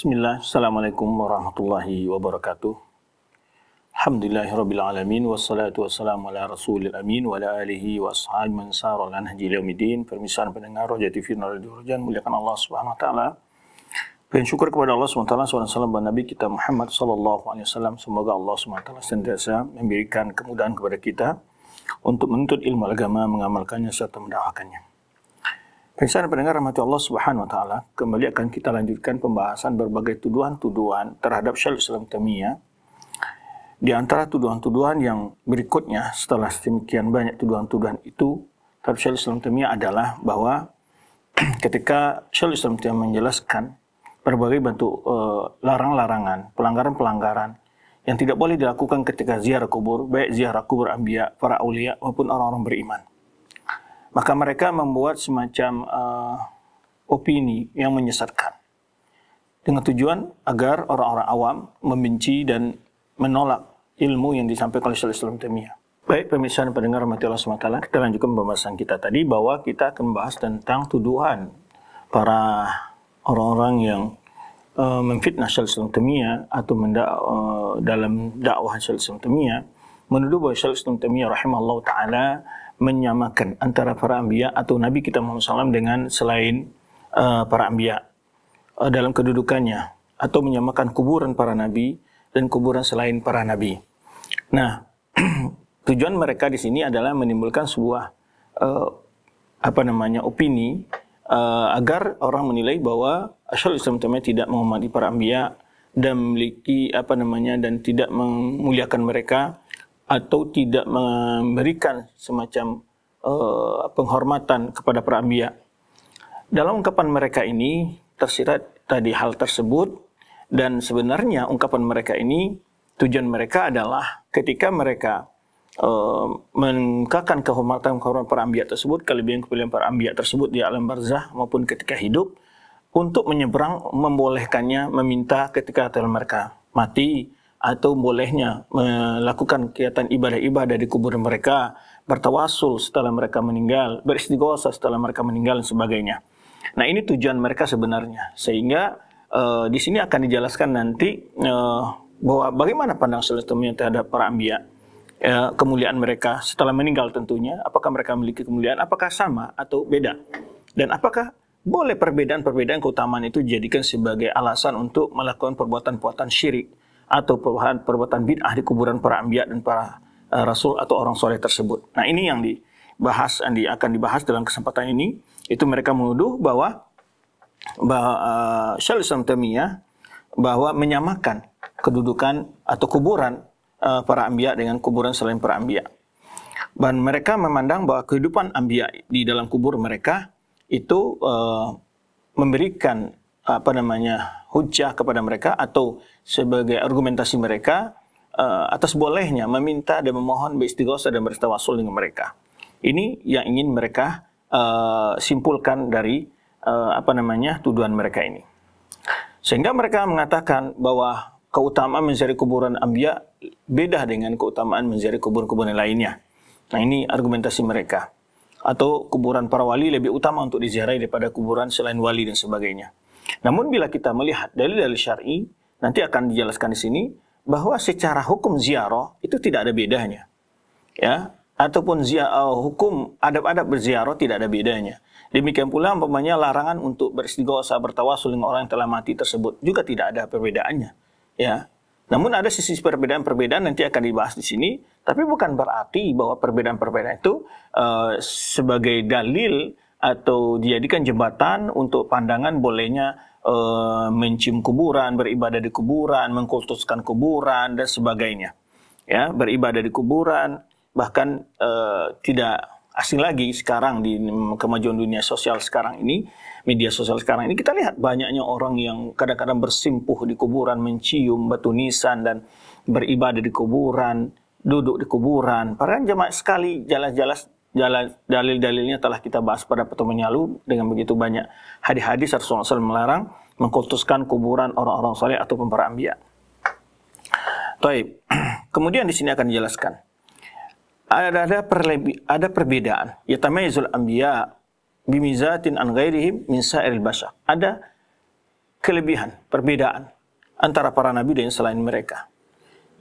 Bismillah, Assalamualaikum warahmatullahi wabarakatuh. Alhamdulillahirabbil alamin wassalatu wassalamu ala rasulil amin wa ala alihi wa ashabihi man sara ala nahji yaumidin. Permisan pendengar Roja TV Radio Rojan muliakan Allah Subhanahu wa taala. Dan syukur kepada Allah SWT SAW Nabi kita Muhammad Wasallam. Semoga Allah SWT sentiasa memberikan kemudahan kepada kita untuk menuntut ilmu agama, mengamalkannya serta mendakwakannya. Pemirsa pendengar rahmati Allah Subhanahu wa taala, kembali akan kita lanjutkan pembahasan berbagai tuduhan-tuduhan terhadap Syaikhul Islam Taimiyah. Di antara tuduhan-tuduhan yang berikutnya setelah sedemikian banyak tuduhan-tuduhan itu terhadap Syaikhul Islam Taimiyah adalah bahwa ketika Syaikhul Islam Taimiyah menjelaskan berbagai bentuk uh, larang-larangan, pelanggaran-pelanggaran yang tidak boleh dilakukan ketika ziarah kubur, baik ziarah kubur ambia, para aulia maupun orang-orang beriman. Maka mereka membuat semacam uh, opini yang menyesatkan dengan tujuan agar orang-orang awam membenci dan menolak ilmu yang disampaikan oleh Islam Taimiyah. Baik pemirsa dan pendengar rahmati Allah SWT, kita lanjutkan pembahasan kita tadi bahwa kita akan membahas tentang tuduhan para orang-orang yang uh, memfitnah Syaikhul Islam Taimiyah atau mendak, uh, dalam dakwah Syaikhul Islam Taimiyah menuduh bahwa Syaikhul Islam Taimiyah rahimahullah taala menyamakan antara para anbiya atau nabi kita Muhammad SAW dengan selain uh, para anbiya uh, dalam kedudukannya atau menyamakan kuburan para nabi dan kuburan selain para nabi. Nah, tujuan mereka di sini adalah menimbulkan sebuah uh, apa namanya opini uh, agar orang menilai bahwa asal Islam tidak menghormati para anbiya dan memiliki apa namanya dan tidak memuliakan mereka atau tidak memberikan semacam uh, penghormatan kepada para anbiya. Dalam ungkapan mereka ini tersirat tadi hal tersebut dan sebenarnya ungkapan mereka ini tujuan mereka adalah ketika mereka uh, mengungkapkan kehormatan kehormatan para anbiya tersebut, kelebihan kelebihan para anbiya tersebut di alam barzah maupun ketika hidup untuk menyeberang membolehkannya meminta ketika mereka mati atau bolehnya melakukan kegiatan ibadah-ibadah di kuburan mereka, bertawasul setelah mereka meninggal, beristighosa setelah mereka meninggal dan sebagainya. Nah, ini tujuan mereka sebenarnya. Sehingga uh, di sini akan dijelaskan nanti uh, bahwa bagaimana pandang Sulaiman terhadap para anbiya ya, kemuliaan mereka setelah meninggal tentunya, apakah mereka memiliki kemuliaan, apakah sama atau beda, dan apakah boleh perbedaan-perbedaan keutamaan itu dijadikan sebagai alasan untuk melakukan perbuatan-perbuatan syirik atau perbuatan-perbuatan bid'ah di kuburan para anbiya dan para uh, rasul atau orang soleh tersebut. Nah ini yang dibahas yang di, akan dibahas dalam kesempatan ini itu mereka menuduh bahwa bahwa uh, Taimiyah bahwa menyamakan kedudukan atau kuburan uh, para ambia dengan kuburan selain para ambia. Dan mereka memandang bahwa kehidupan ambia di dalam kubur mereka itu uh, memberikan apa namanya hujah kepada mereka atau sebagai argumentasi mereka uh, atas bolehnya meminta dan memohon beristighosah dan bertawasul dengan mereka. Ini yang ingin mereka uh, simpulkan dari uh, apa namanya tuduhan mereka ini. Sehingga mereka mengatakan bahwa keutamaan menziarahi kuburan Ambia beda dengan keutamaan menziarahi kuburan-kuburan lainnya. Nah ini argumentasi mereka. Atau kuburan para wali lebih utama untuk diziarahi daripada kuburan selain wali dan sebagainya. Namun bila kita melihat dalil-dalil syar'i, nanti akan dijelaskan di sini bahwa secara hukum ziarah itu tidak ada bedanya. Ya, ataupun ziarah, hukum adab-adab berziarah tidak ada bedanya. Demikian pula umpamanya larangan untuk beristighosa bertawasul dengan orang yang telah mati tersebut juga tidak ada perbedaannya ya. Namun ada sisi perbedaan-perbedaan nanti akan dibahas di sini, tapi bukan berarti bahwa perbedaan-perbedaan itu uh, sebagai dalil atau dijadikan jembatan untuk pandangan bolehnya uh, mencium kuburan, beribadah di kuburan, mengkultuskan kuburan dan sebagainya. Ya, beribadah di kuburan bahkan uh, tidak asing lagi sekarang di kemajuan dunia sosial sekarang ini, media sosial sekarang ini kita lihat banyaknya orang yang kadang-kadang bersimpuh di kuburan, mencium batu nisan dan beribadah di kuburan, duduk di kuburan. Para jemaah sekali jelas-jelas dalil-dalilnya telah kita bahas pada pertemuan lalu dengan begitu banyak hadis-hadis Rasulullah SAW melarang mengkultuskan kuburan orang-orang soleh atau para anbiya. Taib. Kemudian di sini akan dijelaskan ada ada perlebi, ada perbedaan. Yatamayizul anbiya bimizatin an ghairihim min sa'iril bashar. Ada kelebihan, perbedaan antara para nabi dan selain mereka.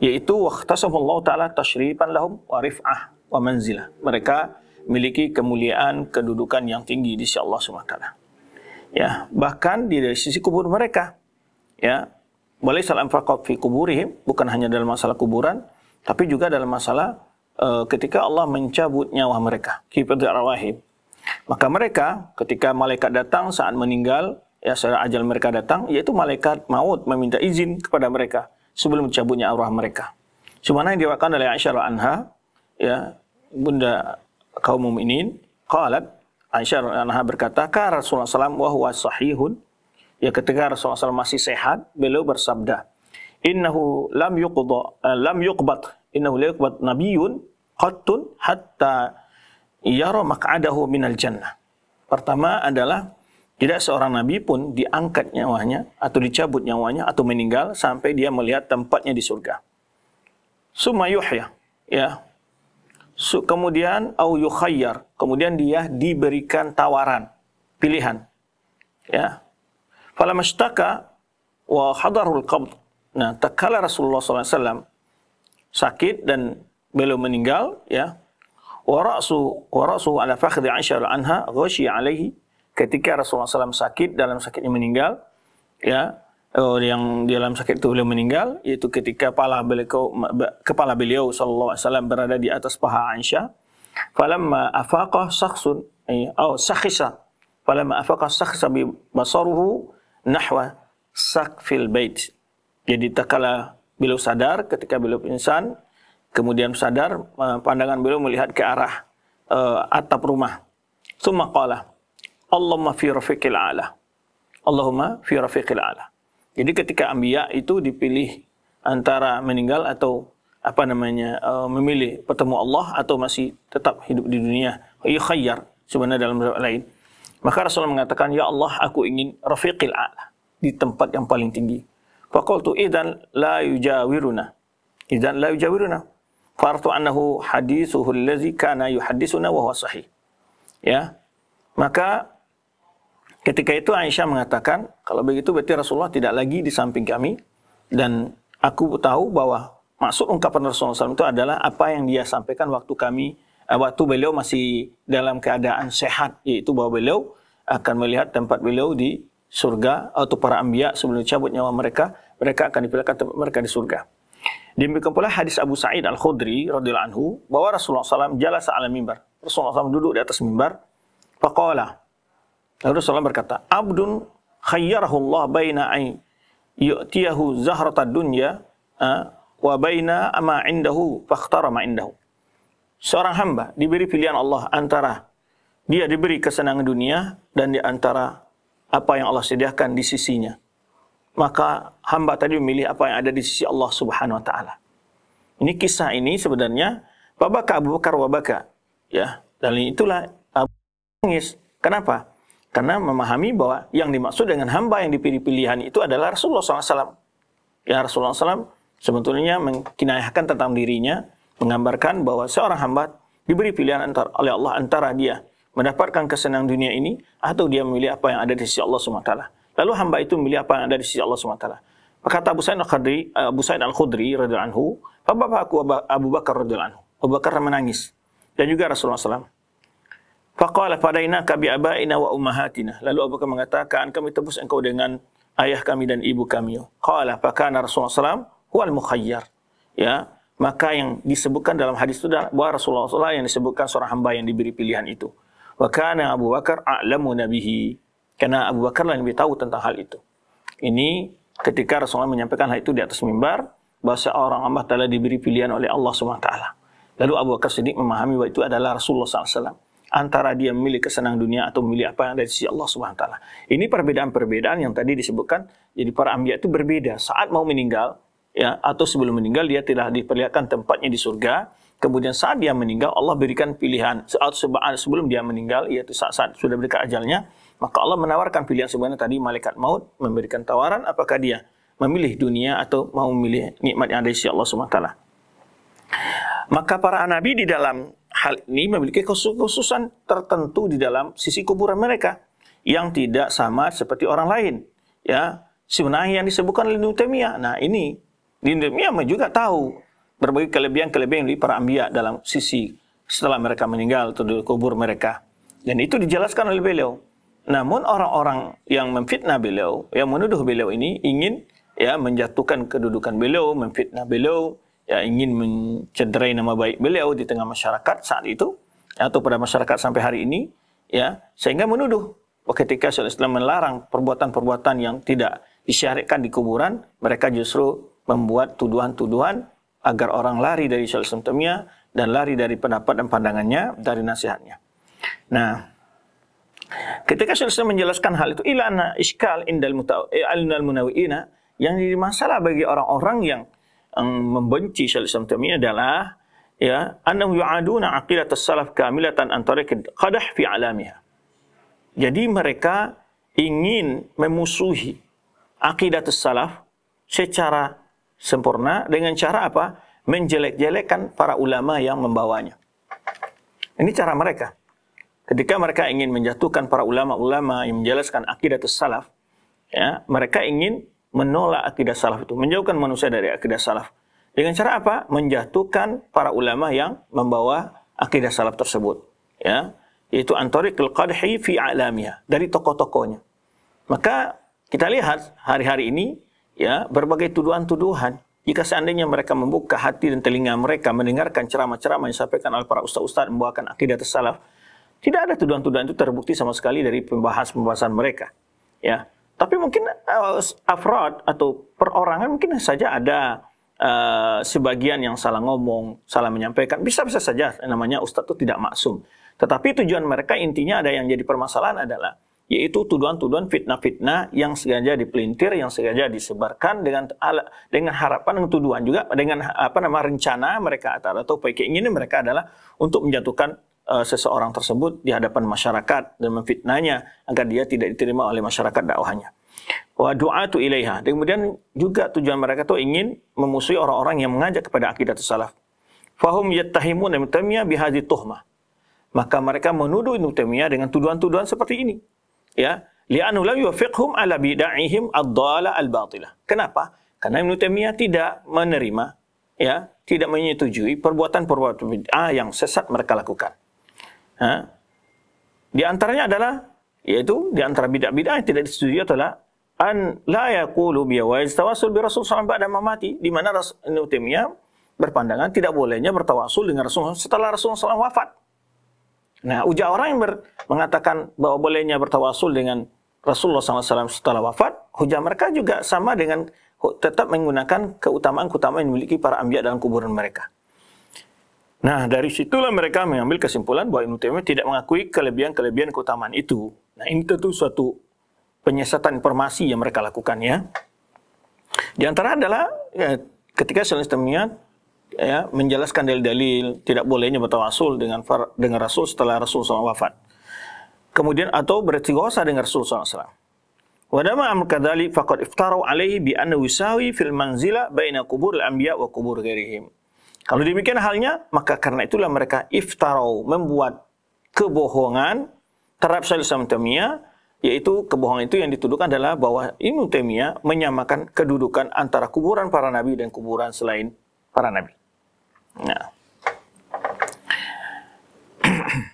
Yaitu waqtasamallahu taala tasyrifan lahum wa rif'ah wa manzilah. Mereka memiliki kemuliaan, kedudukan yang tinggi di sisi Allah SWT. Ya, bahkan di sisi kubur mereka. Ya, boleh salam faqat fi kuburihim, bukan hanya dalam masalah kuburan, tapi juga dalam masalah uh, ketika Allah mencabut nyawa mereka, kifat arwahim. Maka mereka ketika malaikat datang saat meninggal, ya secara ajal mereka datang, yaitu malaikat maut meminta izin kepada mereka sebelum mencabutnya arwah mereka. Sebagaimana yang diwakilkan oleh Aisyah anha, ya bunda kaum mukminin qalat Aisyah anha berkata ka Rasulullah SAW wa huwa sahihun. Ya ketika Rasulullah SAW masih sehat beliau bersabda innahu lam yuqda uh, lam yuqbat innahu la yuqbat nabiyyun qattun hatta yara maq'adahu minal jannah. Pertama adalah tidak seorang nabi pun diangkat nyawanya atau dicabut nyawanya atau meninggal sampai dia melihat tempatnya di surga. Summa yuhya, ya So, kemudian au yukhayyar, kemudian dia diberikan tawaran, pilihan. Ya. Falamastaka wa hadarul qabd. Nah, tatkala Rasulullah SAW sakit dan beliau meninggal, ya. Wa ra'su wa ra'su ala fakhdhi Aisyah anha ghashi alaihi ketika Rasulullah SAW sakit dalam sakitnya meninggal, ya oh, yang di dalam sakit itu beliau meninggal yaitu ketika kepala beliau kepala beliau sallallahu alaihi wasallam berada di atas paha Aisyah. Falamma afaqa shakhsun ay au sakhisa. Falamma afaqa sakhsa bi basaruhu nahwa sakfil bait. Jadi takala beliau sadar ketika beliau pingsan kemudian sadar pandangan beliau melihat ke arah uh, atap rumah. Summa qala Allahumma fi rafiqil a'la. Allahumma fi rafiqil a'la jadi ketika Ambiya itu dipilih antara meninggal atau apa namanya uh, memilih bertemu Allah atau masih tetap hidup di dunia. Ya khayyar sebenarnya dalam lain. Maka Rasulullah mengatakan, "Ya Allah, aku ingin rafiqil a'la, di tempat yang paling tinggi." Faqultu idan la yujawiruna. Idan la yujawiruna. Fartu annahu hadithuhu allazi kana yuhaddisuna wa huwa sahih. Ya. Maka Ketika itu Aisyah mengatakan, kalau begitu berarti Rasulullah tidak lagi di samping kami dan aku tahu bahwa maksud ungkapan Rasulullah SAW itu adalah apa yang dia sampaikan waktu kami, eh, waktu beliau masih dalam keadaan sehat, yaitu bahwa beliau akan melihat tempat beliau di surga atau para ambia sebelum cabut nyawa mereka, mereka akan dipilihkan tempat mereka di surga. Demikian pula hadis Abu Sa'id Al-Khudri radhiyallahu anhu bahwa Rasulullah SAW jalan ala mimbar. Rasulullah SAW duduk di atas mimbar. Faqala Lalu Rasulullah berkata, Abdun khayyarahullah baina ay yu'tiyahu zahrata dunya wa baina ama indahu fakhtara ma indahu. Seorang hamba diberi pilihan Allah antara dia diberi kesenangan dunia dan di antara apa yang Allah sediakan di sisinya. Maka hamba tadi memilih apa yang ada di sisi Allah Subhanahu wa taala. Ini kisah ini sebenarnya Babaka Abu Bakar wabaka. Ya, dan itulah Abu nangis. Kenapa? Karena memahami bahwa yang dimaksud dengan hamba yang dipilih pilihan itu adalah Rasulullah SAW. Ya Rasulullah SAW sebetulnya mengkinayahkan tentang dirinya, menggambarkan bahwa seorang hamba diberi pilihan antara, oleh Allah antara dia mendapatkan kesenangan dunia ini atau dia memilih apa yang ada di sisi Allah SWT. Lalu hamba itu memilih apa yang ada di sisi Allah SWT. Kata Abu Sa'id Al-Khudri, Abu Sa'id Al-Khudri radhiyallahu anhu, bapak aku Abu Bakar radhiyallahu anhu. Abu Bakar menangis dan juga Rasulullah SAW. Faqala fadainaka bi abaina wa ummahatina. Lalu Abu Bakar mengatakan kami tebus engkau dengan ayah kami dan ibu kami. Qala fa kana Rasulullah SAW huwal mukhayyar. Ya, maka yang disebutkan dalam hadis itu bahwa Rasulullah SAW yang disebutkan seorang hamba yang diberi pilihan itu. Wa kana Abu Bakar a'lamu nabihi. Karena Abu Bakar lah yang lebih tahu tentang hal itu. Ini ketika Rasulullah menyampaikan hal itu di atas mimbar, bahwa seorang hamba telah diberi pilihan oleh Allah SWT. Lalu Abu Bakar sedikit memahami bahwa itu adalah Rasulullah SAW antara dia memilih kesenangan dunia atau memilih apa yang ada di sisi Allah Subhanahu wa taala. Ini perbedaan-perbedaan yang tadi disebutkan. Jadi para anbiya itu berbeda saat mau meninggal ya atau sebelum meninggal dia telah diperlihatkan tempatnya di surga. Kemudian saat dia meninggal Allah berikan pilihan saat sebelum dia meninggal yaitu saat, saat sudah dekat ajalnya maka Allah menawarkan pilihan sebenarnya tadi malaikat maut memberikan tawaran apakah dia memilih dunia atau mau memilih nikmat yang ada di sisi Allah Subhanahu wa taala. Maka para nabi di dalam hal ini memiliki khususan tertentu di dalam sisi kuburan mereka yang tidak sama seperti orang lain. Ya, sebenarnya yang disebutkan oleh Ibnu Taimiyah. Nah, ini Ibnu juga tahu berbagai kelebihan-kelebihan dari para anbiya dalam sisi setelah mereka meninggal atau di kubur mereka. Dan itu dijelaskan oleh beliau. Namun orang-orang yang memfitnah beliau, yang menuduh beliau ini ingin ya menjatuhkan kedudukan beliau, memfitnah beliau, ya ingin mencederai nama baik beliau di tengah masyarakat saat itu atau pada masyarakat sampai hari ini, ya sehingga menuduh ketika Islam melarang perbuatan-perbuatan yang tidak disyariatkan di kuburan, mereka justru membuat tuduhan-tuduhan agar orang lari dari Islam temia dan lari dari pendapat dan pandangannya dari nasihatnya. Nah, ketika Islam menjelaskan hal itu, ilana iskal indal al munawiina yang jadi masalah bagi orang-orang yang membenci Islam temia adalah ya annahum yu'aduna aqidat as-salaf kamilatan an tariq qadah fi alamiha. Jadi mereka ingin memusuhi akidah salaf secara sempurna dengan cara apa? Menjelek-jelekkan para ulama yang membawanya. Ini cara mereka. Ketika mereka ingin menjatuhkan para ulama-ulama yang menjelaskan akidah salaf, ya, mereka ingin menolak akidah salaf itu, menjauhkan manusia dari akidah salaf. Dengan cara apa? Menjatuhkan para ulama yang membawa akidah salaf tersebut. Ya, yaitu antarikul qadhi fi alamiah dari tokoh-tokohnya. Maka kita lihat hari-hari ini ya berbagai tuduhan-tuduhan jika seandainya mereka membuka hati dan telinga mereka mendengarkan ceramah-ceramah yang disampaikan oleh para ustaz-ustaz membawakan akidah salaf, tidak ada tuduhan-tuduhan itu terbukti sama sekali dari pembahasan-pembahasan mereka. Ya, tapi mungkin uh, afrod atau perorangan mungkin saja ada uh, sebagian yang salah ngomong, salah menyampaikan. Bisa-bisa saja namanya ustaz itu tidak maksum. Tetapi tujuan mereka intinya ada yang jadi permasalahan adalah yaitu tuduhan-tuduhan fitnah-fitnah yang sengaja dipelintir, yang sengaja disebarkan dengan dengan harapan dengan tuduhan juga dengan apa nama rencana mereka atau keinginan mereka adalah untuk menjatuhkan uh, seseorang tersebut di hadapan masyarakat dan memfitnahnya agar dia tidak diterima oleh masyarakat dakwahnya. Wa du'atu ilaiha. Dan kemudian juga tujuan mereka itu ingin memusuhi orang-orang yang mengajak kepada akidah salaf. Fahum yattahimun Ibnu Taimiyah bihadhi tuhmah. Maka mereka menuduh Ibnu dengan tuduhan-tuduhan seperti ini ya li'annahu lam yuwaffiqhum ala bid'ahihim ad-dhala al-batilah. Kenapa? Karena Ibnu tidak menerima ya, tidak menyetujui perbuatan-perbuatan bid'ah yang sesat mereka lakukan. Ha? Di antaranya adalah yaitu di antara bid'ah-bid'ah yang tidak disetujui adalah an la yaqulu bi wajh tawassul bi Rasul sallallahu alaihi wasallam mati di mana Ibnu berpandangan tidak bolehnya bertawasul dengan Rasulullah setelah Rasulullah SAW wafat. Nah, ujar orang yang ber, mengatakan bahwa bolehnya bertawasul dengan Rasulullah SAW setelah wafat, hujah mereka juga sama dengan tetap menggunakan keutamaan-keutamaan yang dimiliki para ambiya dalam kuburan mereka. Nah, dari situlah mereka mengambil kesimpulan bahwa Ibnu Taimiyah tidak mengakui kelebihan-kelebihan keutamaan itu. Nah, ini tentu suatu penyesatan informasi yang mereka lakukan ya. Di antara adalah ya, ketika Syaikhul Islamiyah ya, menjelaskan dalil-dalil tidak bolehnya bertawasul dengan dengan Rasul setelah Rasul SAW wafat. Kemudian atau beristighosa dengan Rasul SAW. Wadama am kadzali faqad iftaru alaihi bi anna wisawi fil manzila baina kubur al-anbiya wa kubur ghairihim. Kalau demikian halnya, maka karena itulah mereka iftarau membuat kebohongan terhadap Syaikhul Islam yaitu kebohongan itu yang dituduhkan adalah bahwa Ibnu Taimiyah menyamakan kedudukan antara kuburan para nabi dan kuburan selain para nabi. Nah.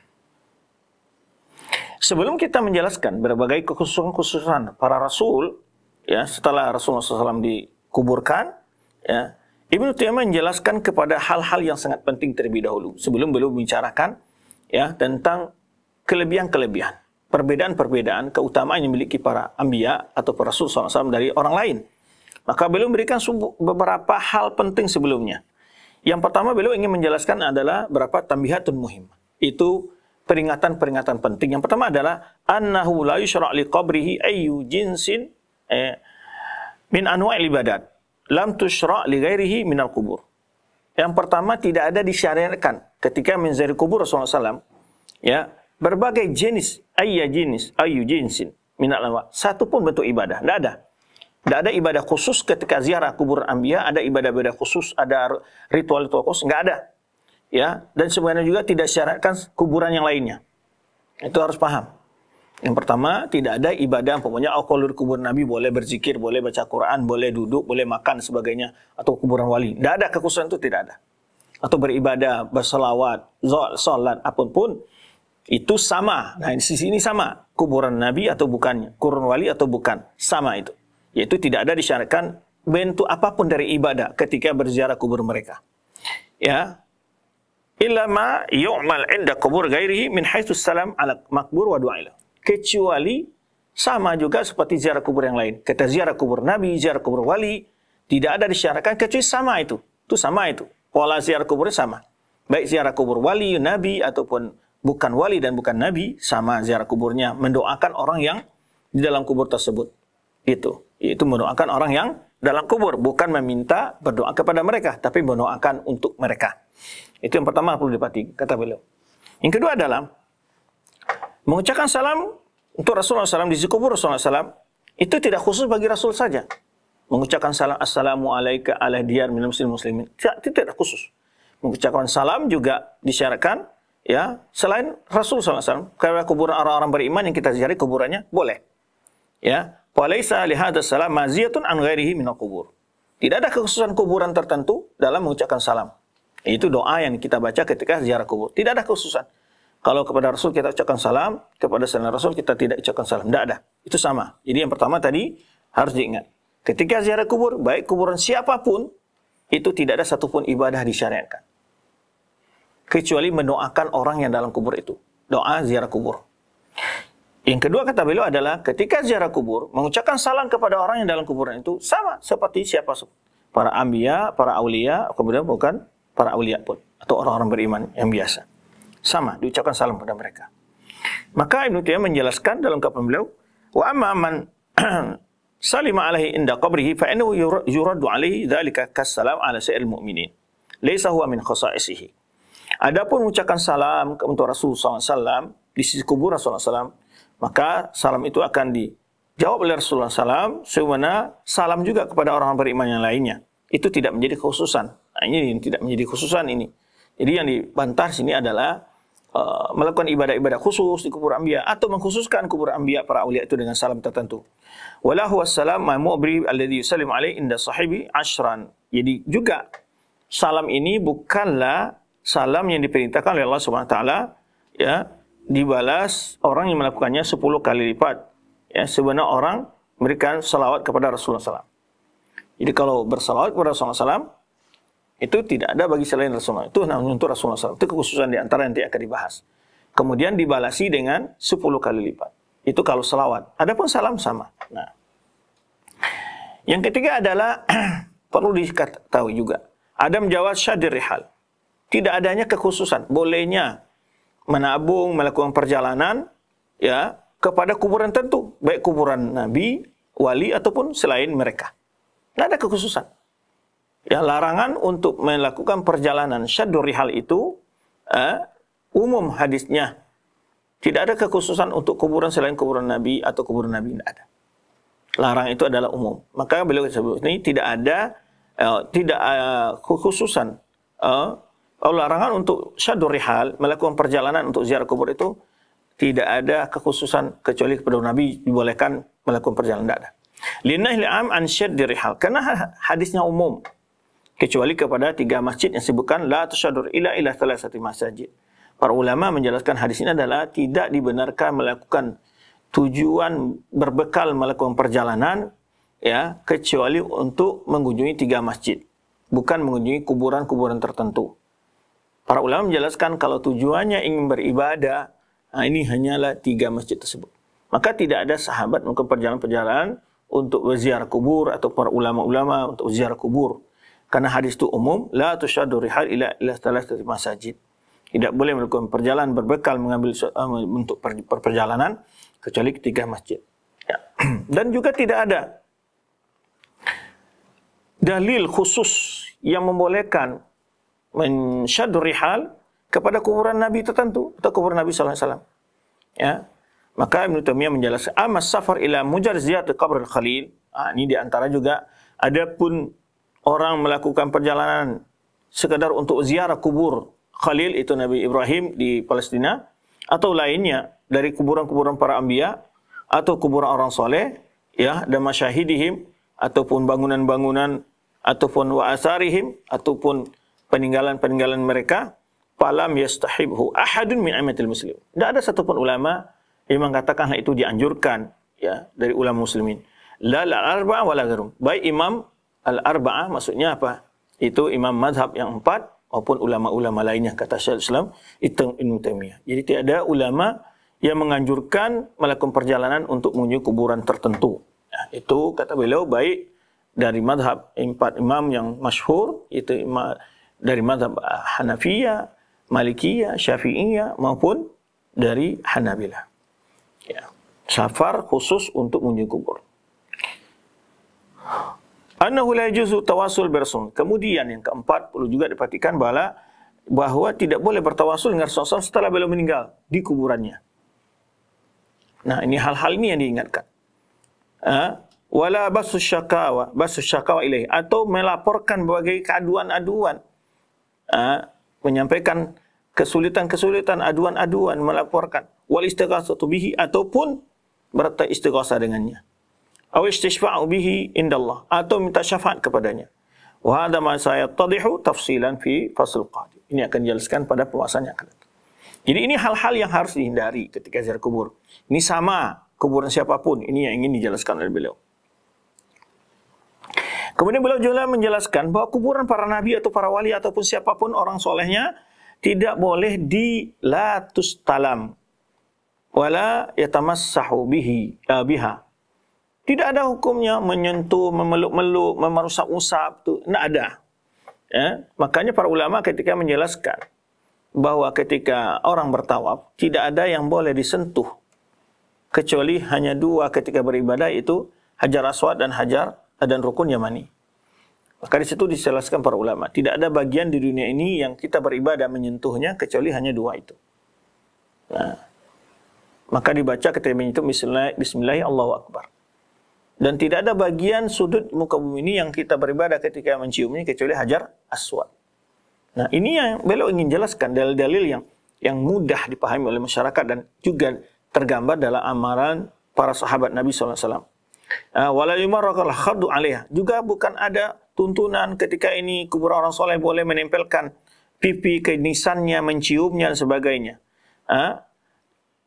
Sebelum kita menjelaskan berbagai kekhususan-kekhususan para rasul, ya setelah Rasulullah SAW dikuburkan, ya Ibnu Taimiyah menjelaskan kepada hal-hal yang sangat penting terlebih dahulu sebelum belum membicarakan ya tentang kelebihan-kelebihan, perbedaan-perbedaan, keutamaan yang dimiliki para ambia atau para rasul SAW dari orang lain. Maka belum memberikan beberapa hal penting sebelumnya. Yang pertama beliau ingin menjelaskan adalah berapa tambihatun muhim. Itu peringatan-peringatan penting. Yang pertama adalah annahu la yusyra' li qabrihi ayyu jinsin eh, min anwa'il ibadat lam tusyra' li ghairihi min al-qubur. Yang pertama tidak ada disyariatkan ketika menziarahi kubur Rasulullah SAW ya berbagai jenis ayya jenis ayu jinsin min al satu pun bentuk ibadah tidak ada tidak ada ibadah khusus ketika ziarah kubur Ambiya, ada ibadah-ibadah khusus, ada ritual-ritual khusus, nggak ada. Ya, dan sebenarnya juga tidak syaratkan kuburan yang lainnya. Itu harus paham. Yang pertama, tidak ada ibadah kalau di kubur Nabi boleh berzikir, boleh baca Quran, boleh duduk, boleh makan sebagainya atau kuburan wali. Tidak ada kekhususan itu tidak ada. Atau beribadah, bersolawat, salat apa pun pun itu sama. Nah, di sisi ini sama. Kuburan Nabi atau bukannya, kuburan wali atau bukan, sama itu. Yaitu tidak ada disyaratkan bentuk apa pun dari ibadah ketika berziarah kubur mereka. Ya, illa ma yu'mal inda kubur ghairihi min haitsu salam ala makbur wa du'a kecuali sama juga seperti ziarah kubur yang lain. Kata ziarah kubur Nabi, ziarah kubur wali, tidak ada disyaratkan kecuali sama itu. Itu sama itu. Pola ziarah kuburnya sama. Baik ziarah kubur wali, Nabi, ataupun bukan wali dan bukan Nabi, sama ziarah kuburnya. Mendoakan orang yang di dalam kubur tersebut. Itu. Itu mendoakan orang yang dalam kubur. Bukan meminta berdoa kepada mereka, tapi mendoakan untuk mereka. Itu yang pertama perlu dipati, kata beliau. Yang kedua adalah, Mengucapkan salam untuk Rasulullah SAW di kubur Rasulullah SAW itu tidak khusus bagi Rasul saja. Mengucapkan salam Assalamualaikum ala diyar minal muslim muslimin. Tidak, itu tidak khusus. Mengucapkan salam juga disyaratkan ya selain Rasul SAW. Karena kuburan orang-orang beriman yang kita ziarahi kuburannya boleh. Ya, Walaisa lihada salam maziyatun an ghairihi minal kubur. Tidak ada kekhususan kuburan tertentu dalam mengucapkan salam. Itu doa yang kita baca ketika ziarah kubur. Tidak ada kekhususan. Kalau kepada Rasul kita ucapkan salam, kepada selain Rasul kita tidak ucapkan salam. Tidak ada. Itu sama. Jadi yang pertama tadi harus diingat. Ketika ziarah kubur, baik kuburan siapa pun, itu tidak ada satupun ibadah disyariatkan. Kecuali mendoakan orang yang dalam kubur itu. Doa ziarah kubur. Yang kedua kata beliau adalah ketika ziarah kubur, mengucapkan salam kepada orang yang dalam kuburan itu sama seperti siapa para ambia, para aulia, kemudian bukan para aulia pun atau orang-orang beriman yang biasa. Sama, diucapkan salam pada mereka. Maka Ibnu Taimiyah menjelaskan dalam kapan beliau, wa amma man salima alaihi inda qabrihi fa innahu yuraddu alaihi dzalika kassalam ala sa'il mu'minin. Laisa huwa min khasa'isihi. Adapun mengucapkan salam untuk Rasulullah SAW di sisi kubur Rasulullah SAW, maka salam itu akan dijawab oleh Rasulullah SAW, sebagaimana salam juga kepada orang beriman yang lainnya. Itu tidak menjadi khususan. Nah, ini tidak menjadi khususan ini. Jadi yang dibantah sini adalah Uh, melakukan ibadah-ibadah khusus di kubur anbiya atau mengkhususkan kubur anbiya para awliya itu dengan salam tertentu. Walahu wassalam ma mu'bri alladhi yusallim alaihi inda sahibi ashran. Jadi juga salam ini bukanlah salam yang diperintahkan oleh Allah Subhanahu wa taala ya dibalas orang yang melakukannya 10 kali lipat. Ya, sebenarnya orang memberikan salawat kepada Rasulullah SAW. Jadi kalau bersalawat kepada Rasulullah SAW, itu tidak ada bagi selain Rasulullah. Itu namanya untuk Rasulullah SAW. Itu kekhususan di antara nanti akan dibahas. Kemudian dibalasi dengan 10 kali lipat. Itu kalau selawat. Adapun salam sama. Nah. Yang ketiga adalah perlu diketahui juga. Ada menjawab syadir rihal. Tidak adanya kekhususan. Bolehnya menabung, melakukan perjalanan ya kepada kuburan tentu. Baik kuburan Nabi, wali, ataupun selain mereka. Tidak ada kekhususan. Ya, larangan untuk melakukan perjalanan syaddur rihal itu eh, umum hadisnya. Tidak ada kekhususan untuk kuburan selain kuburan Nabi atau kuburan Nabi tidak ada. Larang itu adalah umum. Maka beliau sebut ini tidak ada eh, tidak eh, kekhususan eh, larangan untuk syaddur rihal melakukan perjalanan untuk ziarah kubur itu tidak ada kekhususan kecuali kepada Nabi dibolehkan melakukan perjalanan tidak ada. Linnahil am an syaddir rihal. Karena hadisnya umum kecuali kepada tiga masjid yang disebutkan la tusyadur ila ila salah satu masjid. Para ulama menjelaskan hadis ini adalah tidak dibenarkan melakukan tujuan berbekal melakukan perjalanan ya kecuali untuk mengunjungi tiga masjid, bukan mengunjungi kuburan-kuburan tertentu. Para ulama menjelaskan kalau tujuannya ingin beribadah, nah ini hanyalah tiga masjid tersebut. Maka tidak ada sahabat melakukan perjalanan-perjalanan untuk berziarah kubur atau para ulama-ulama untuk ziarah kubur. Karena hadis itu umum, la tusyadu rihal ila ila thalathati masajid. Tidak boleh melakukan perjalanan berbekal mengambil uh, untuk per, perjalanan kecuali ketiga masjid. Ya. Dan juga tidak ada dalil khusus yang membolehkan mensyadu rihal kepada kuburan Nabi tertentu atau kuburan Nabi sallallahu alaihi. Ya. Maka Ibnu Taimiyah menjelaskan amas safar ila mujar ziyarah qabr al-Khalil. Ah, ini di antara juga adapun orang melakukan perjalanan sekadar untuk ziarah kubur Khalil itu Nabi Ibrahim di Palestina atau lainnya dari kuburan-kuburan para anbiya atau kuburan orang soleh ya dan masyahidihim ataupun bangunan-bangunan ataupun wa asarihim ataupun peninggalan-peninggalan mereka falam yastahibhu ahadun min amatil muslim. Tidak ada satupun ulama yang mengatakan hal itu dianjurkan ya dari ulama muslimin. La la arba'a wala gharum. Baik imam al arba'ah maksudnya apa? Itu imam mazhab yang empat maupun ulama-ulama lainnya kata Syekh Islam itu Ibnu Taimiyah. Jadi tidak ada ulama yang menganjurkan melakukan perjalanan untuk menuju kuburan tertentu. Ya, itu kata beliau baik dari madhab empat imam yang masyhur itu dari madhab Hanafiyah, Malikiyah, Syafi'iyah maupun dari Hanabilah. Ya. Safar khusus untuk menuju kubur. Annahu la yajuzu tawasul bersun. Kemudian yang keempat perlu juga diperhatikan bahwa bahwa tidak boleh bertawasul dengan Rasulullah setelah beliau meninggal di kuburannya. Nah, ini hal-hal ini yang diingatkan. Ha? Wala basu syakawa, basu syakawa ilaih. Atau melaporkan berbagai keaduan-aduan. Menyampaikan kesulitan-kesulitan, aduan-aduan, melaporkan. Wal istighasatu bihi ataupun beristighasah dengannya aw istishfa'u bihi indallah atau minta syafaat kepadanya. Wa hadha ma sayattadihu tafsilan fi fasl qadim. Ini akan dijelaskan pada pembahasan yang akan datang. Jadi ini hal-hal yang harus dihindari ketika ziarah kubur. Ini sama kuburan siapa pun, ini yang ingin dijelaskan oleh beliau. Kemudian beliau juga menjelaskan bahwa kuburan para nabi atau para wali ataupun siapa pun orang solehnya tidak boleh dilatus talam wala yatamassahu bihi uh, biha tidak ada hukumnya menyentuh, memeluk-meluk, memerusak-usap tu, tidak ada. Ya? Makanya para ulama ketika menjelaskan bahwa ketika orang bertawaf tidak ada yang boleh disentuh kecuali hanya dua ketika beribadah itu hajar aswad dan hajar dan rukun yamani. Maka di situ dijelaskan para ulama tidak ada bagian di dunia ini yang kita beribadah menyentuhnya kecuali hanya dua itu. Nah, maka dibaca ketika menyentuh Bismillah, Bismillah Allahu Akbar. Dan tidak ada bagian sudut muka bumi ini yang kita beribadah ketika menciumnya kecuali hajar aswad. Nah ini yang beliau ingin jelaskan dalil-dalil yang yang mudah dipahami oleh masyarakat dan juga tergambar dalam amaran para sahabat Nabi SAW. Ah, wala yumarrakal khadu alaiha. Juga bukan ada tuntunan ketika ini kubur orang soleh boleh menempelkan pipi ke nisannya, menciumnya dan sebagainya. Ah,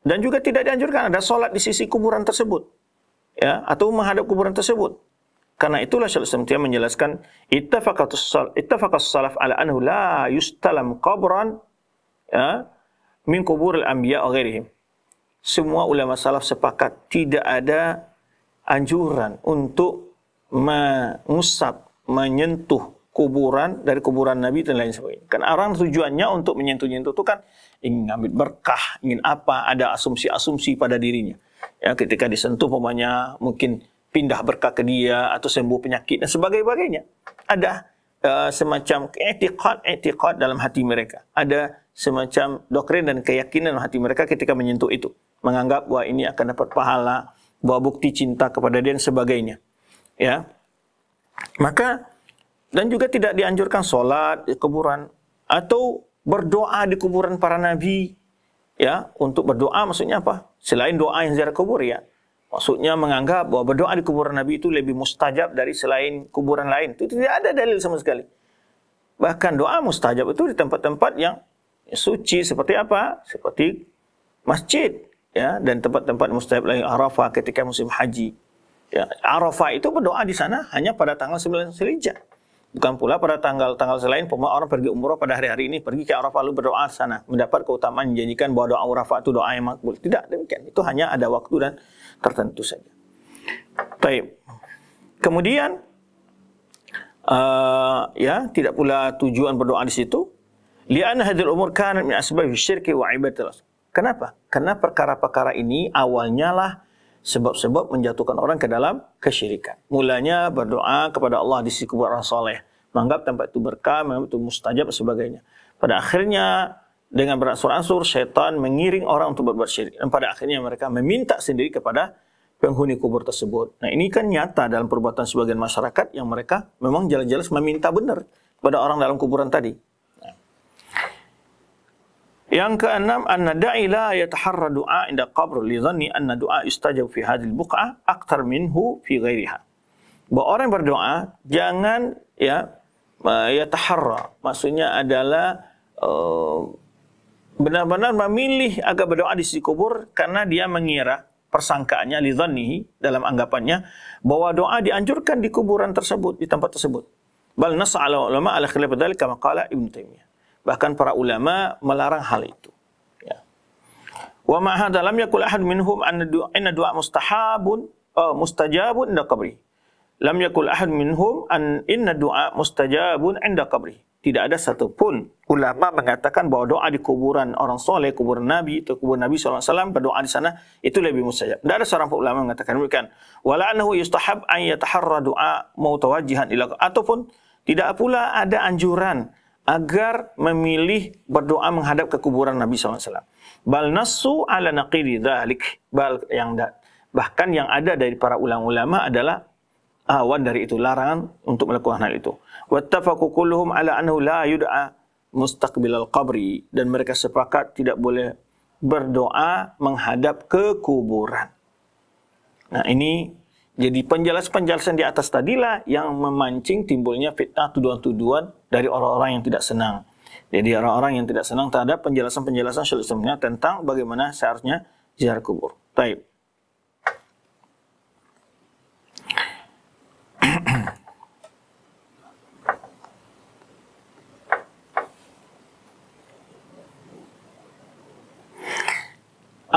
dan juga tidak dianjurkan ada solat di sisi kuburan tersebut ya atau menghadap kuburan tersebut. Karena itulah Syekh Islam menjelaskan ittafaqatus salaf ala anhu la yustalam qabran ya min kuburil anbiya ghairihim. Semua ulama salaf sepakat tidak ada anjuran untuk mengusap, menyentuh kuburan dari kuburan Nabi dan lain sebagainya. Kan orang tujuannya untuk menyentuh-nyentuh itu kan ingin ngambil berkah, ingin apa, ada asumsi-asumsi pada dirinya ya ketika disentuh pemanya mungkin pindah berkah ke dia atau sembuh penyakit dan sebagainya. Ada uh, semacam etiqad dalam hati mereka. Ada semacam doktrin dan keyakinan dalam hati mereka ketika menyentuh itu. Menganggap bahwa ini akan dapat pahala bahwa bukti cinta kepada dia dan sebagainya. Ya. Maka dan juga tidak dianjurkan solat di kuburan atau berdoa di kuburan para nabi ya untuk berdoa maksudnya apa? Selain doa yang ziarah kubur ya. Maksudnya menganggap bahwa berdoa di kuburan Nabi itu lebih mustajab dari selain kuburan lain. Itu tidak ada dalil sama sekali. Bahkan doa mustajab itu di tempat-tempat yang suci seperti apa? Seperti masjid ya. Dan tempat-tempat mustajab lain Arafah ketika musim haji. Ya Arafah itu berdoa di sana hanya pada tanggal 9 Zulhijjah Bukan pula pada tanggal-tanggal selain orang pergi umroh pada hari-hari ini pergi ke Arafah lalu berdoa sana mendapat keutamaan menjanjikan bahwa doa Arafah itu doa yang makbul. Tidak demikian. Itu hanya ada waktu dan tertentu saja. Baik. Kemudian uh, ya tidak pula tujuan berdoa di situ. Lian hadil umur kanat min asbab syirki wa ibadatillah. Kenapa? Karena perkara-perkara ini awalnya lah sebab-sebab menjatuhkan orang ke dalam kesyirikan. Mulanya berdoa kepada Allah di sisi kuburan soleh. Menganggap tempat itu berkah, menganggap itu mustajab dan sebagainya. Pada akhirnya dengan beransur-ansur syaitan mengiring orang untuk berbuat syirik. Dan pada akhirnya mereka meminta sendiri kepada penghuni kubur tersebut. Nah ini kan nyata dalam perbuatan sebagian masyarakat yang mereka memang jelas-jelas meminta benar kepada orang dalam kuburan tadi. Yang keenam, anna da'i la yataharra du'a inda qabr li dhanni anna du'a istajab fi hadhihi al-buq'ah akthar minhu fi ghairiha. Bahwa orang berdoa jangan ya yataharra, maksudnya adalah uh, benar-benar memilih agar berdoa di sisi kubur karena dia mengira persangkaannya li dhannihi dalam anggapannya bahwa doa dianjurkan di kuburan tersebut, di tempat tersebut. Bal nas'ala ulama ala khilaf dzalika kama qala Ibnu Taimiyah. Bahkan para ulama melarang hal itu. Ya. Wa ma hadza yakul ahad minhum anna du'a mustahabun oh, mustajabun inda qabri. Lam yakul ahad minhum an inna du'a mustajabun inda qabri. Tidak ada satupun ulama mengatakan bahwa doa di kuburan orang soleh, kuburan Nabi atau kuburan Nabi SAW berdoa di sana itu lebih mustajab. Tidak ada seorang ulama mengatakan demikian. Wala annahu yustahab an yataharra du'a mutawajjihan ila ataupun tidak pula ada anjuran agar memilih berdoa menghadap ke kuburan Nabi SAW. Bal nasu ala naqidi dhalik. Bal yang da, bahkan yang ada dari para ulama-ulama adalah awan dari itu larangan untuk melakukan hal itu. Wattafaqu kulluhum ala annahu la yud'a mustaqbilal qabri dan mereka sepakat tidak boleh berdoa menghadap ke kuburan. Nah, ini jadi penjelasan-penjelasan di atas tadilah yang memancing timbulnya fitnah tuduhan-tuduhan dari orang-orang yang tidak senang. Jadi orang-orang yang tidak senang terhadap penjelasan-penjelasan Syaikhul tentang bagaimana seharusnya ziarah kubur. Taib.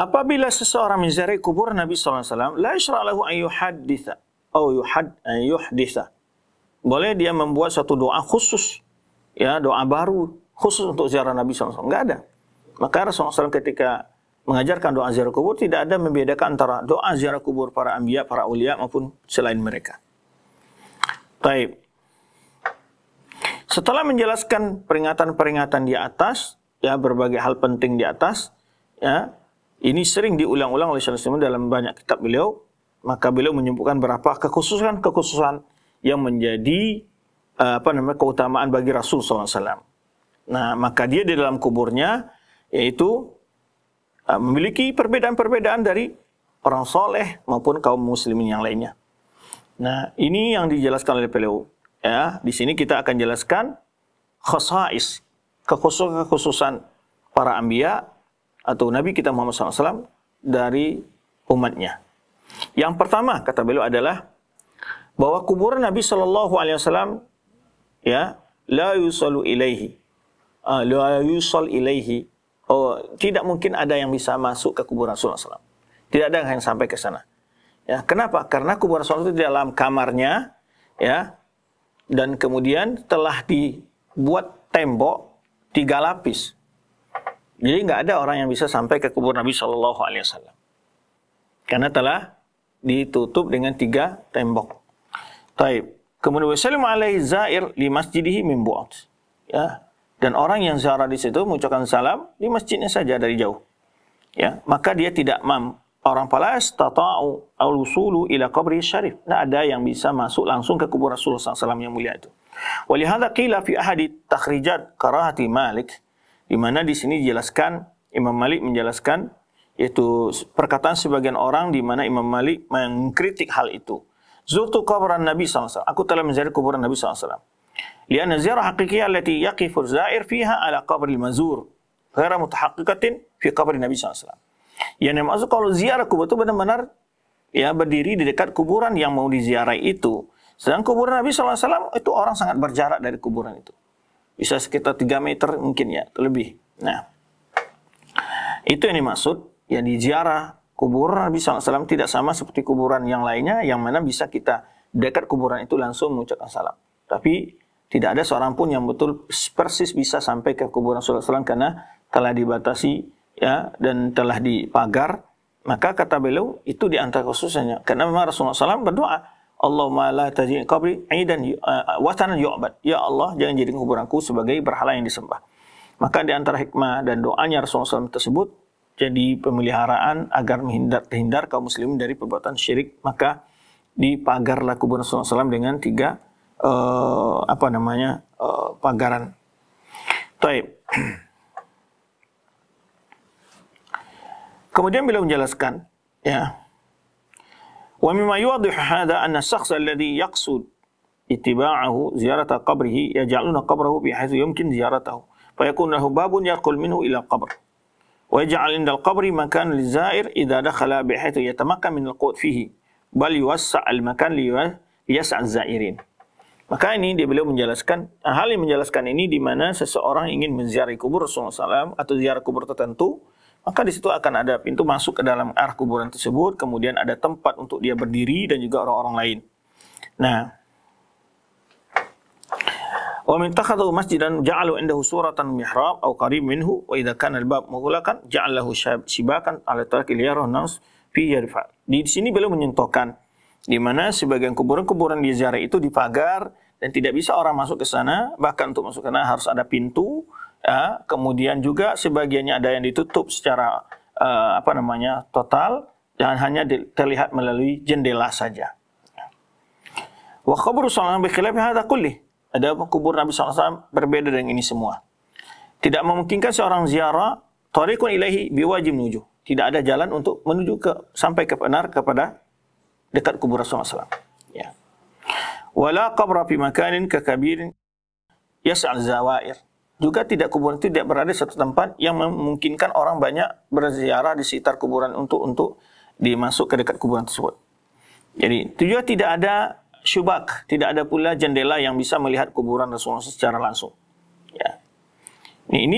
Apabila seseorang menziarahi kubur Nabi SAW, la yashra' lahu an yuhadditha atau yuhad an yuhditha. Boleh dia membuat satu doa khusus, ya doa baru khusus untuk ziarah Nabi SAW. Enggak ada. Maka Rasulullah SAW ketika mengajarkan doa ziarah kubur tidak ada membedakan antara doa ziarah kubur para anbiya, para ulia maupun selain mereka. Baik. Setelah menjelaskan peringatan-peringatan di atas, ya berbagai hal penting di atas, ya ini sering diulang-ulang oleh Syaikhul Islam dalam banyak kitab beliau. Maka beliau menyebutkan berapa kekhususan-kekhususan yang menjadi uh, apa namanya keutamaan bagi Rasul SAW. Nah, maka dia di dalam kuburnya yaitu uh, memiliki perbedaan-perbedaan dari orang soleh maupun kaum muslimin yang lainnya. Nah, ini yang dijelaskan oleh beliau. Ya, di sini kita akan jelaskan khasais, kekhususan-kekhususan para anbiya atau Nabi kita Muhammad SAW dari umatnya. Yang pertama kata beliau adalah bahwa kuburan Nabi Shallallahu Alaihi Wasallam ya la yusalu ilaihi uh, la yusal ilaihi oh tidak mungkin ada yang bisa masuk ke kuburan Rasulullah SAW. Tidak ada yang sampai ke sana. Ya, kenapa? Karena kuburan Rasulullah itu di dalam kamarnya ya dan kemudian telah dibuat tembok tiga lapis jadi nggak ada orang yang bisa sampai ke kubur Nabi Shallallahu Alaihi Wasallam karena telah ditutup dengan tiga tembok. Taib. Kemudian wasallam alaihi zair li masjidihi min bu'at. Ya. Dan orang yang ziarah di situ mengucapkan salam di masjidnya saja dari jauh. Ya, maka dia tidak mam orang palas tata'u al usulu ila qabri syarif. Tidak ada yang bisa masuk langsung ke kubur Rasulullah SAW yang mulia itu. Walihada qila fi ahadi takhrijat karahati Malik di mana di sini dijelaskan Imam Malik menjelaskan yaitu perkataan sebagian orang di mana Imam Malik mengkritik hal itu. Zurtu kuburan Nabi SAW. Aku telah menziarahi kuburan Nabi SAW. Lianna ziarah hakikiyah allati yaqifu zair fiha ala qabril mazur. Ghaira mutahaqqiqatin fi qabri Nabi SAW. Yang maksud kalau ziarah kubur itu benar-benar ya berdiri di dekat kuburan yang mau diziarahi itu. Sedang kuburan Nabi SAW itu orang sangat berjarak dari kuburan itu bisa sekitar 3 meter mungkin ya, lebih. Nah, itu yang dimaksud, yang diziarah kuburan Nabi SAW tidak sama seperti kuburan yang lainnya, yang mana bisa kita dekat kuburan itu langsung mengucapkan salam. Tapi tidak ada seorang pun yang betul persis bisa sampai ke kuburan Rasulullah SAW karena telah dibatasi ya dan telah dipagar. Maka kata beliau itu di antara khususnya karena memang Rasulullah SAW berdoa Allahumma la tajin qabri aidan uh, watanan yu'bad. Ya Allah, jangan jadikan kuburanku sebagai berhala yang disembah. Maka di antara hikmah dan doanya Rasulullah SAW tersebut jadi pemeliharaan agar menghindar terhindar kaum muslimin dari perbuatan syirik. Maka dipagarlah kuburan Rasulullah SAW dengan tiga uh, apa namanya uh, pagaran. Taib. Kemudian beliau menjelaskan, ya. Yuwaddihu hadha anna as-shakhs alladhi yaqsud ittiba'ahu ziyarata qabrihi yaj'aluna qabrahu bihaythu yumkin ziyaratahu fayakun lahu babun yarqul minhu ila qabr wa yaj'al inda al-qabri makan lizair idza dakhala bihaythu yatamakkan min al-qut fihi bal yuwassa' al-makan liyas'a az-zairin maka ini dia beliau menjelaskan hal yang menjelaskan ini di mana seseorang ingin menziarahi kubur Rasulullah SAW atau ziarah kubur tertentu maka di situ akan ada pintu masuk ke dalam arah kuburan tersebut, kemudian ada tempat untuk dia berdiri dan juga orang-orang lain. Nah, wa min takhadhu masjidan ja'alu indahu suratan mihrab aw qarib minhu wa idza kana al-bab mughlaqan ja'alahu shibakan ala tarki liyarahu nas fi yarfa. Di sini beliau menyentuhkan di mana sebagian kuburan-kuburan di ziarah itu dipagar dan tidak bisa orang masuk ke sana, bahkan untuk masuk ke sana harus ada pintu ya, kemudian juga sebagiannya ada yang ditutup secara uh, apa namanya total dan hanya terlihat melalui jendela saja. Wa khabru sallallahu alaihi wasallam kulli. Ada kubur Nabi SAW berbeda dengan ini semua. Tidak memungkinkan seorang ziarah tariqun ilaihi biwajib menuju. Tidak ada jalan untuk menuju ke sampai ke benar kepada dekat kubur Rasulullah SAW. Ya. Wala qabra fi makanin kakabirin yas'al zawair juga tidak kuburan itu tidak berada di satu tempat yang memungkinkan orang banyak berziarah di sekitar kuburan untuk untuk dimasuk ke dekat kuburan tersebut. Jadi tujuan tidak ada syubak, tidak ada pula jendela yang bisa melihat kuburan Rasulullah secara langsung. Ya. Ini, ini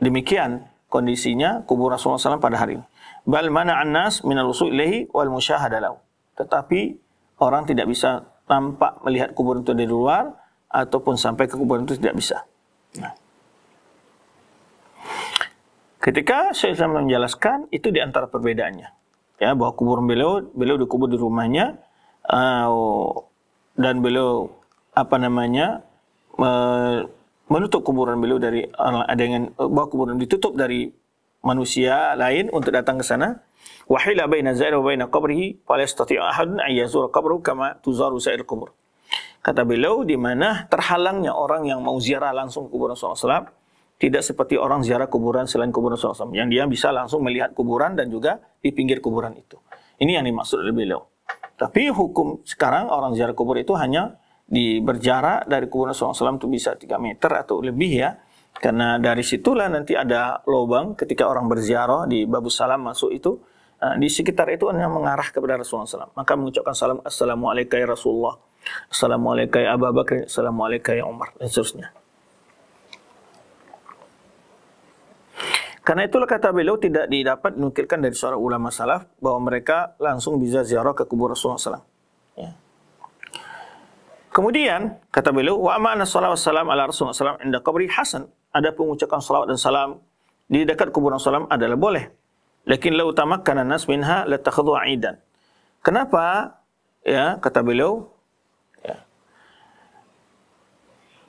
demikian kondisinya kubur Rasulullah SAW pada hari ini. Bal mana annas minal usul ilahi wal musyahadalau. Tetapi orang tidak bisa tampak melihat kuburan itu dari luar ataupun sampai ke kuburan itu tidak bisa. Ketika saya menjelaskan itu di antara perbedaannya. Ya, bahwa kuburan beliau, beliau dikubur di rumahnya uh, dan beliau apa namanya menutup kuburan beliau dari uh, dengan uh, bahwa kuburan ditutup dari manusia lain untuk datang ke sana. Wahila baina zair wa baina qabrihi fala yastati'u ahadun an yazura qabrahu kama tuzaru sa'ir kubur. Kata beliau, di mana terhalangnya orang yang mau ziarah langsung kuburan Rasulullah SAW, tidak seperti orang ziarah kuburan selain kuburan Rasulullah SAW, yang dia bisa langsung melihat kuburan dan juga di pinggir kuburan itu. Ini yang dimaksud oleh beliau. Tapi hukum sekarang orang ziarah kubur itu hanya di berjarak dari kuburan Rasulullah SAW itu bisa 3 meter atau lebih ya. Karena dari situlah nanti ada lubang ketika orang berziarah di Babus Salam masuk itu, Nah, di sekitar itu hanya mengarah kepada Rasulullah SAW. Maka mengucapkan salam Assalamualaikum ya Rasulullah. Assalamualaikum ya Abu Bakar. Assalamualaikum ya Umar. Dan seterusnya. Karena itulah kata beliau tidak didapat dinukilkan dari seorang ulama salaf bahwa mereka langsung bisa ziarah ke kubur Rasulullah SAW. Ya. Kemudian kata beliau wa salawat salam ala Rasulullah SAW inda qabri hasan. Ada pengucapan salawat dan salam di dekat kuburan Rasulullah adalah boleh. Lakin lau tamakkana nas minha latakhadhu aidan. Kenapa? Ya, kata beliau, ya.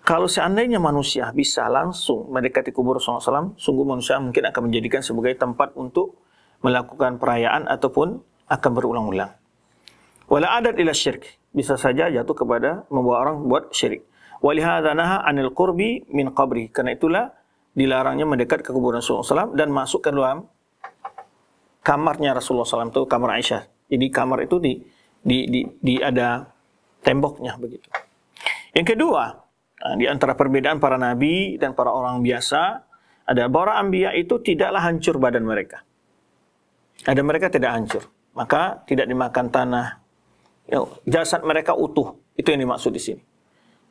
Kalau seandainya manusia bisa langsung mendekati kubur SAW, sungguh manusia mungkin akan menjadikan sebagai tempat untuk melakukan perayaan ataupun akan berulang-ulang. Wala adat ila syirik. Bisa saja jatuh kepada membawa orang buat syirik. Walihada naha anil qurbi min qabri. Karena itulah dilarangnya mendekat ke kuburan Rasulullah SAW dan masuk ke dalam kamarnya Rasulullah SAW itu kamar Aisyah. Jadi kamar itu di, di, di, di ada temboknya begitu. Yang kedua, nah, di antara perbedaan para nabi dan para orang biasa, ada para ambia itu tidaklah hancur badan mereka. Ada mereka tidak hancur, maka tidak dimakan tanah. Ya, jasad mereka utuh, itu yang dimaksud di sini.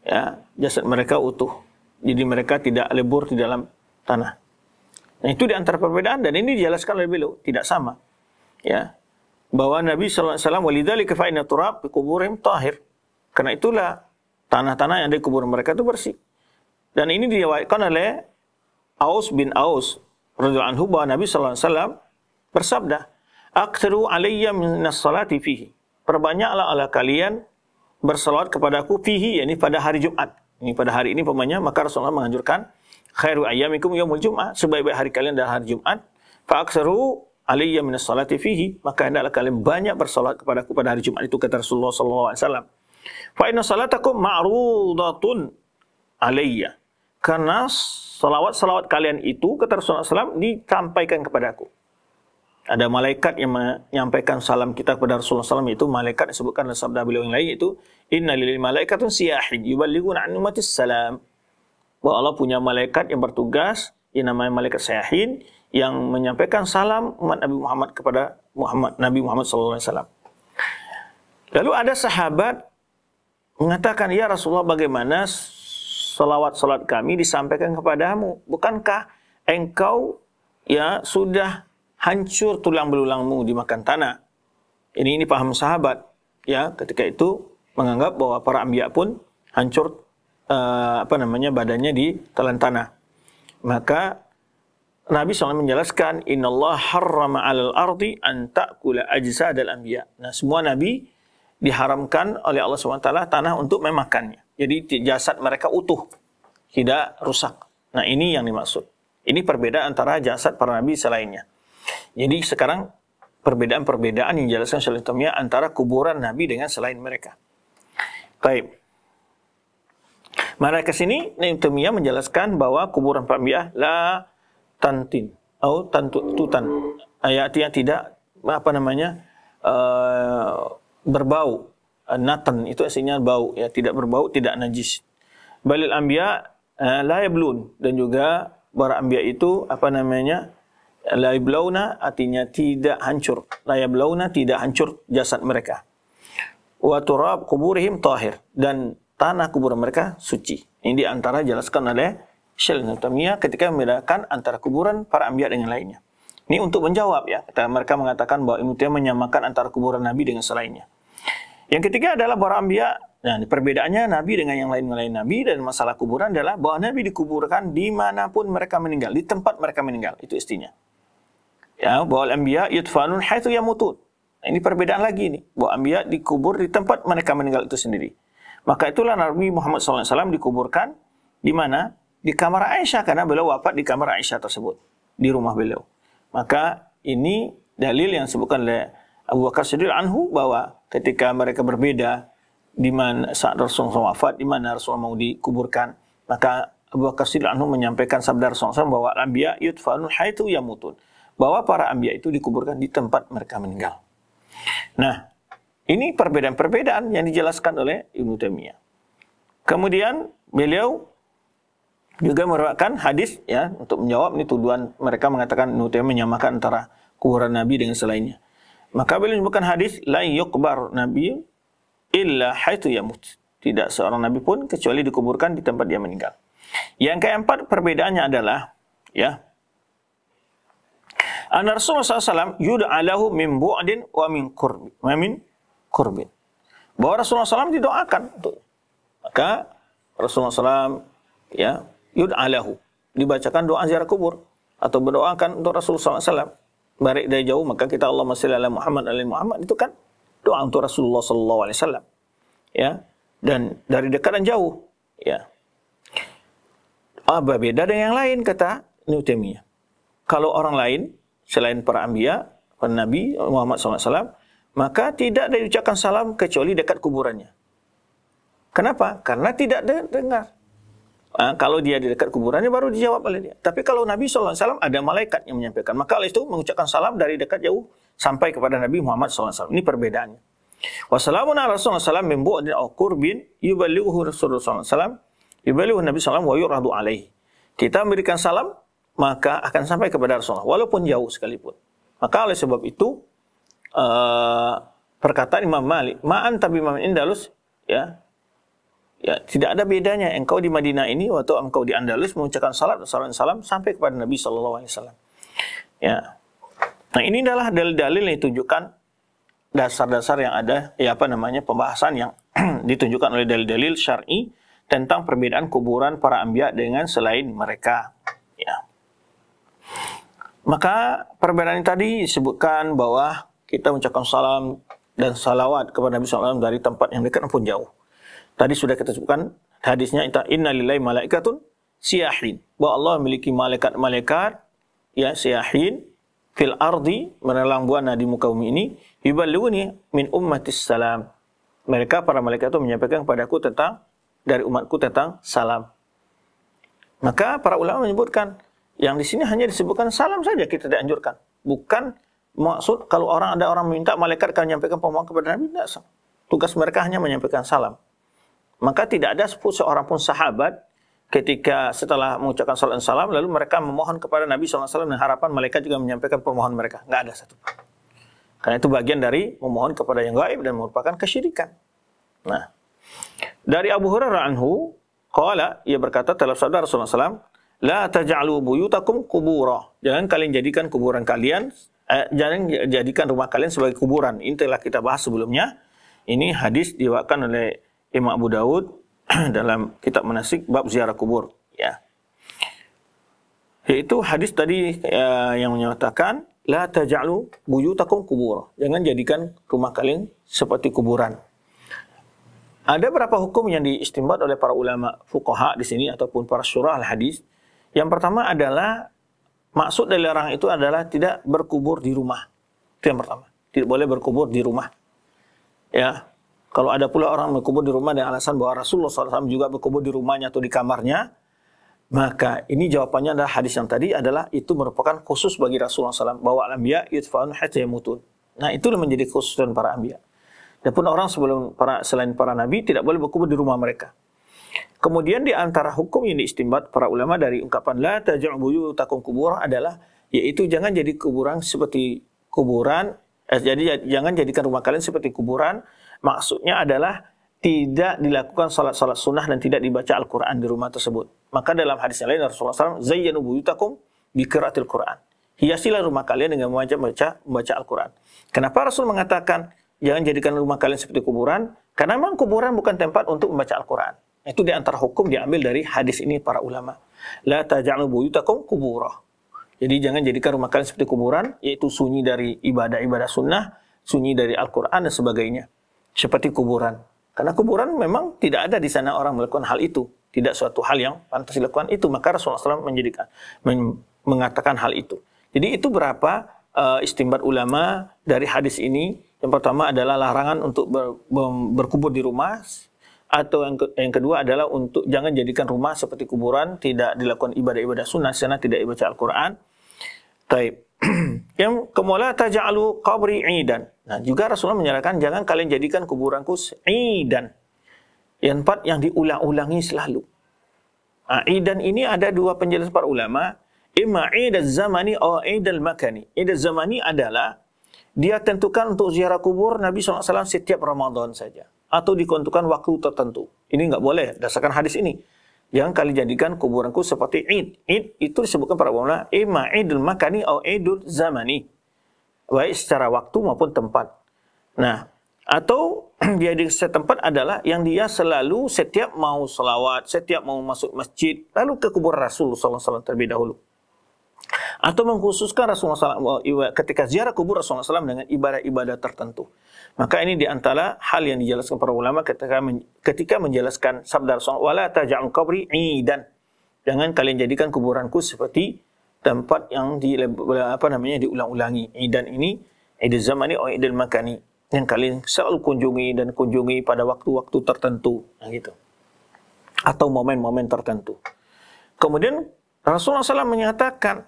Ya, jasad mereka utuh. Jadi mereka tidak lebur di dalam tanah. Nah, itu di antara perbedaan dan ini dijelaskan oleh beliau, tidak sama. Ya. Bahwa Nabi sallallahu alaihi wasallam walidzalika tahir. Karena itulah tanah-tanah yang di kuburan mereka itu bersih. Dan ini diriwayatkan oleh Aus bin Aus radhiyallahu anhu bahwa Nabi sallallahu alaihi wasallam bersabda, "Aktsaru alayya minas salati fihi." Perbanyaklah ala kalian bersalawat kepadaku fihi yakni pada hari Jumat. Ini pada hari ini pemanya maka Rasulullah menganjurkan khairu ayyamikum yaumul jum'ah sebaik-baik hari kalian adalah hari Jumat fa aktsaru alayya minas salati fihi maka hendaklah kalian banyak bersolat kepada aku pada hari Jumat itu kata Rasulullah sallallahu alaihi wasallam fa inna salatakum ma'rudatun alayya. Karena salawat-salawat kalian itu kata Rasulullah SAW disampaikan kepada aku. Ada malaikat yang menyampaikan salam kita kepada Rasulullah SAW itu malaikat disebutkan dalam sabda beliau yang lain itu inna lil malaikatun siyahin yuballighuna an ummatis salam. Bahwa Allah punya malaikat yang bertugas yang namanya malaikat siyahin yang menyampaikan salam umat Nabi Muhammad kepada Muhammad Nabi Muhammad SAW. Lalu ada sahabat mengatakan ya Rasulullah bagaimana salawat salat kami disampaikan kepadamu bukankah engkau ya sudah hancur tulang belulangmu dimakan tanah. Ini ini paham sahabat ya ketika itu menganggap bahwa para anbiya pun hancur uh, apa namanya badannya di telan tanah. Maka Nabi SAW menjelaskan Allah harrama 'alal ardi an ta'kula ajsadal anbiya. Nah, semua nabi diharamkan oleh Allah SWT tanah untuk memakannya. Jadi jasad mereka utuh, tidak rusak. Nah, ini yang dimaksud. Ini perbedaan antara jasad para nabi selainnya. Jadi sekarang perbedaan-perbedaan yang dijelaskan oleh antara kuburan Nabi dengan selain mereka. Baik. Mari ke sini Tomia menjelaskan bahwa kuburan Nabi la tantin atau tantu tutan. Artinya tidak apa namanya uh, berbau. Uh, natan itu aslinya bau ya tidak berbau tidak najis. Balil anbiya uh, la yablun dan juga para anbiya itu apa namanya la yablauna artinya tidak hancur. La yablauna tidak hancur jasad mereka. Wa turab kuburihim tahir dan tanah kuburan mereka suci. Ini di antara jelaskan oleh Syekh Nutamiyah ketika membedakan antara kuburan para anbiya dengan lainnya. Ini untuk menjawab ya, mereka mengatakan bahwa Ibnu Taimiyah menyamakan antara kuburan nabi dengan selainnya. Yang ketiga adalah para anbiya Nah, perbedaannya Nabi dengan yang lain-lain Nabi dan masalah kuburan adalah bahwa Nabi dikuburkan di mana pun mereka meninggal, di tempat mereka meninggal. Itu istinya ya bahwa anbiya yudfanun haitsu yamutun. Nah, ini perbedaan lagi ini bahwa anbiya dikubur di tempat mereka meninggal itu sendiri. Maka itulah Nabi Muhammad SAW dikuburkan di mana? Di kamar Aisyah karena beliau wafat di kamar Aisyah tersebut di rumah beliau. Maka ini dalil yang disebutkan oleh Abu Bakar Siddiq anhu bahwa ketika mereka berbeda di mana saat Rasulullah wafat di mana Rasulullah mau dikuburkan maka Abu Bakar Siddiq anhu menyampaikan sabda Rasulullah bahwa anbiya yudfanun haitsu yamutun bahwa para anbiya itu dikuburkan di tempat mereka meninggal. Nah, ini perbedaan-perbedaan yang dijelaskan oleh Ibnu Taimiyah. Kemudian beliau juga merupakan hadis ya untuk menjawab ini tuduhan mereka mengatakan Ibnu menyamakan antara kuburan Nabi dengan selainnya. Maka beliau menyebutkan hadis la yuqbar nabi illa haitsu yamut. Tidak seorang nabi pun kecuali dikuburkan di tempat dia meninggal. Yang keempat perbedaannya adalah ya Anna Rasulullah SAW yud'alahu min bu'din wa min kurbi. Wa min kurbin. Bahwa Rasulullah SAW didoakan. Maka Rasulullah SAW ya, yud'alahu. Dibacakan doa ziarah kubur. Atau berdoakan untuk Rasulullah SAW. Baik dari jauh, maka kita Allah masih ala Muhammad ala Muhammad. Itu kan doa untuk Rasulullah SAW. Ya. Dan dari dekat dan jauh. Ya. Apa beda dengan yang lain, kata Nutemiyah. Kalau orang lain selain para anbiya, para nabi Muhammad SAW, maka tidak diucapkan salam kecuali dekat kuburannya. Kenapa? Karena tidak dengar. Nah, kalau dia di dekat kuburannya baru dijawab oleh dia. Tapi kalau Nabi SAW ada malaikat yang menyampaikan. Maka oleh itu mengucapkan salam dari dekat jauh sampai kepada Nabi Muhammad SAW. Ini perbedaannya. Wassalamun ala Rasulullah SAW min bu'adin au kurbin yubalighuhu Rasulullah SAW yubalighuhu Nabi SAW wa yuradu alaihi. Kita memberikan salam maka akan sampai kepada Rasulullah walaupun jauh sekalipun. Maka oleh sebab itu uh, perkataan Imam Malik, ma'an tabi Imam Indalus ya ya tidak ada bedanya engkau di Madinah ini atau engkau di Andalus mengucapkan salat salam salam sampai kepada Nabi sallallahu alaihi wasallam. Ya. Nah, ini adalah dalil-dalil yang ditunjukkan dasar-dasar yang ada ya apa namanya pembahasan yang ditunjukkan oleh dalil-dalil syar'i tentang perbedaan kuburan para anbiya dengan selain mereka. Ya. Maka perbedaan tadi disebutkan bahwa kita mengucapkan salam dan salawat kepada Nabi SAW dari tempat yang dekat maupun jauh. Tadi sudah kita sebutkan hadisnya inna lillahi malaikatun siyahin. Bahwa Allah memiliki malaikat-malaikat ya siyahin fil ardi menelang buana di muka bumi ini yuballighuni min ummatis salam. Mereka para malaikat itu menyampaikan kepadaku tentang dari umatku tentang salam. Maka para ulama menyebutkan yang di sini hanya disebutkan salam saja kita tidak anjurkan. Bukan maksud kalau orang ada orang minta malaikat akan menyampaikan permohonan kepada Nabi tidak. Tugas mereka hanya menyampaikan salam. Maka tidak ada seorang pun sahabat ketika setelah mengucapkan salam salam lalu mereka memohon kepada Nabi SAW dengan harapan malaikat juga menyampaikan permohonan mereka. Nggak ada satu. Karena itu bagian dari memohon kepada yang gaib dan merupakan kesyirikan. Nah, dari Abu Hurairah anhu, qala ia berkata telah sabda Rasulullah SAW, La taj'alu buyutakum kubura. Jangan kalian jadikan kuburan kalian, eh, jangan jadikan rumah kalian sebagai kuburan. Ini telah kita bahas sebelumnya. Ini hadis diwakilkan oleh Imam Abu Daud dalam kitab manasik bab ziarah kubur. Ya. Yaitu hadis tadi ya, yang menyatakan la taj'alu buyutakum kubur. Jangan jadikan rumah kalian seperti kuburan. Ada beberapa hukum yang diistimbat oleh para ulama fuqaha di sini ataupun para syurah al hadis yang pertama adalah maksud dari larang itu adalah tidak berkubur di rumah. Itu yang pertama. Tidak boleh berkubur di rumah. Ya kalau ada pula orang berkubur di rumah dengan alasan bahwa Rasulullah SAW juga berkubur di rumahnya atau di kamarnya, maka ini jawabannya adalah hadis yang tadi adalah itu merupakan khusus bagi Rasulullah SAW. Bahwa al-anbiya yudfa'un hatta yamutun. Nah itulah menjadi khususan para anbiya. Dan pun orang sebelum para selain para nabi tidak boleh berkubur di rumah mereka. Kemudian di antara hukum yang diistimbat para ulama dari ungkapan la taj'u takum kubur adalah yaitu jangan jadi kuburan seperti kuburan eh, jadi jangan jadikan rumah kalian seperti kuburan Maksudnya adalah tidak dilakukan salat-salat sunnah dan tidak dibaca Al-Quran di rumah tersebut. Maka dalam hadis yang lain Rasulullah SAW, Zayyanu buyutakum bikiratil Quran. Hiasilah rumah kalian dengan membaca, membaca, membaca Al-Quran. Kenapa Rasul mengatakan, jangan jadikan rumah kalian seperti kuburan? Karena memang kuburan bukan tempat untuk membaca Al-Quran. Itu di antara hukum diambil dari hadis ini para ulama. La taja'lu buyutakum kuburah. Jadi jangan jadikan rumah kalian seperti kuburan, yaitu sunyi dari ibadah-ibadah sunnah, sunyi dari Al-Quran dan sebagainya seperti kuburan. Karena kuburan memang tidak ada di sana orang melakukan hal itu. Tidak suatu hal yang pantas dilakukan itu. Maka Rasulullah SAW menjadikan, men, mengatakan hal itu. Jadi itu berapa uh, istimbat ulama dari hadis ini. Yang pertama adalah larangan untuk ber, ber, berkubur di rumah. Atau yang, ke, yang kedua adalah untuk jangan jadikan rumah seperti kuburan. Tidak dilakukan ibadah-ibadah sunnah. Sana tidak dibaca Al-Quran. Taib. yang kemula taj'alu qabri idan. Nah, juga Rasulullah menyatakan jangan kalian jadikan kuburanku idan. Yang empat yang diulang-ulangi selalu. Nah, idan ini ada dua penjelasan para ulama. Ima idaz zamani atau idal makani. Idaz zamani adalah dia tentukan untuk ziarah kubur Nabi SAW setiap Ramadan saja. Atau ditentukan waktu tertentu. Ini enggak boleh, dasarkan hadis ini. Jangan kali jadikan kuburanku seperti id. Id itu disebutkan para ulama ima idul makani atau idul zamani. Baik secara waktu maupun tempat. Nah, atau dia di tempat adalah yang dia selalu setiap mau selawat, setiap mau masuk masjid, lalu ke kubur Rasul SAW terlebih dahulu. Atau mengkhususkan Rasulullah SAW ketika ziarah kubur Rasulullah SAW dengan ibadah-ibadah tertentu. Maka ini di antara hal yang dijelaskan para ulama ketika ketika menjelaskan sabda Rasulullah wala taj'al qabri idan. Jangan kalian jadikan kuburanku seperti tempat yang di apa namanya diulang-ulangi. Idan ini idul zamani atau idul makani yang kalian selalu kunjungi dan kunjungi pada waktu-waktu tertentu nah gitu. Atau momen-momen tertentu. Kemudian Rasulullah SAW menyatakan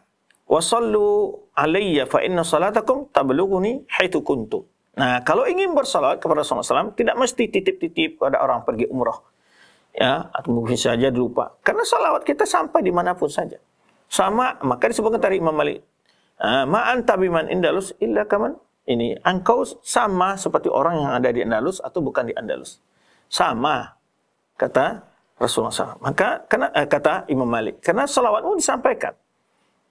wasallu alayya fa inna salatakum tablughuni haitsu kuntum. Nah, kalau ingin bersalat kepada Rasulullah SAW, tidak mesti titip-titip pada orang pergi umrah. Ya, atau mungkin saja dilupa. Karena salawat kita sampai di mana pun saja. Sama, maka disebutkan tadi Imam Malik. Ah, Ma'an tabiman indalus illa kaman. Ini, engkau sama seperti orang yang ada di Andalus atau bukan di Andalus. Sama, kata Rasulullah SAW. Maka, kena, eh, kata Imam Malik. Karena salawatmu disampaikan.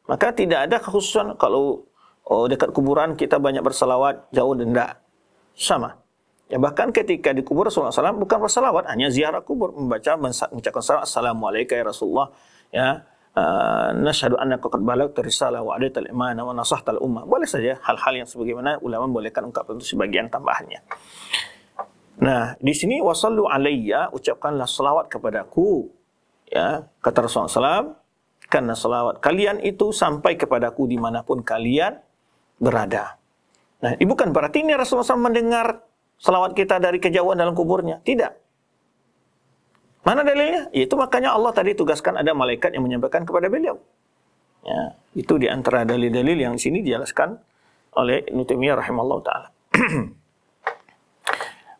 Maka tidak ada kekhususan kalau oh dekat kuburan kita banyak bersalawat jauh dan sama. Ya bahkan ketika di kubur Rasulullah SAW bukan bersalawat hanya ziarah kubur membaca mengucapkan salam assalamualaikum ya Rasulullah ya uh, nashhadu annaka qad balagta risalah wa adaital imana wa nasahtal ummah. Boleh saja hal-hal yang sebagaimana ulama bolehkan ungkapan itu sebagian tambahannya. Nah, di sini wasallu alayya ucapkanlah salawat kepadaku. Ya, kata Rasulullah SAW, karena salawat kalian itu sampai kepadaku di mana pun kalian berada. Nah, ini bukan berarti ini Rasulullah SAW mendengar salawat kita dari kejauhan dalam kuburnya. Tidak. Mana dalilnya? Itu makanya Allah tadi tugaskan ada malaikat yang menyampaikan kepada beliau. Ya, itu di antara dalil-dalil yang di sini dijelaskan oleh Ibnu Taimiyah rahimallahu taala.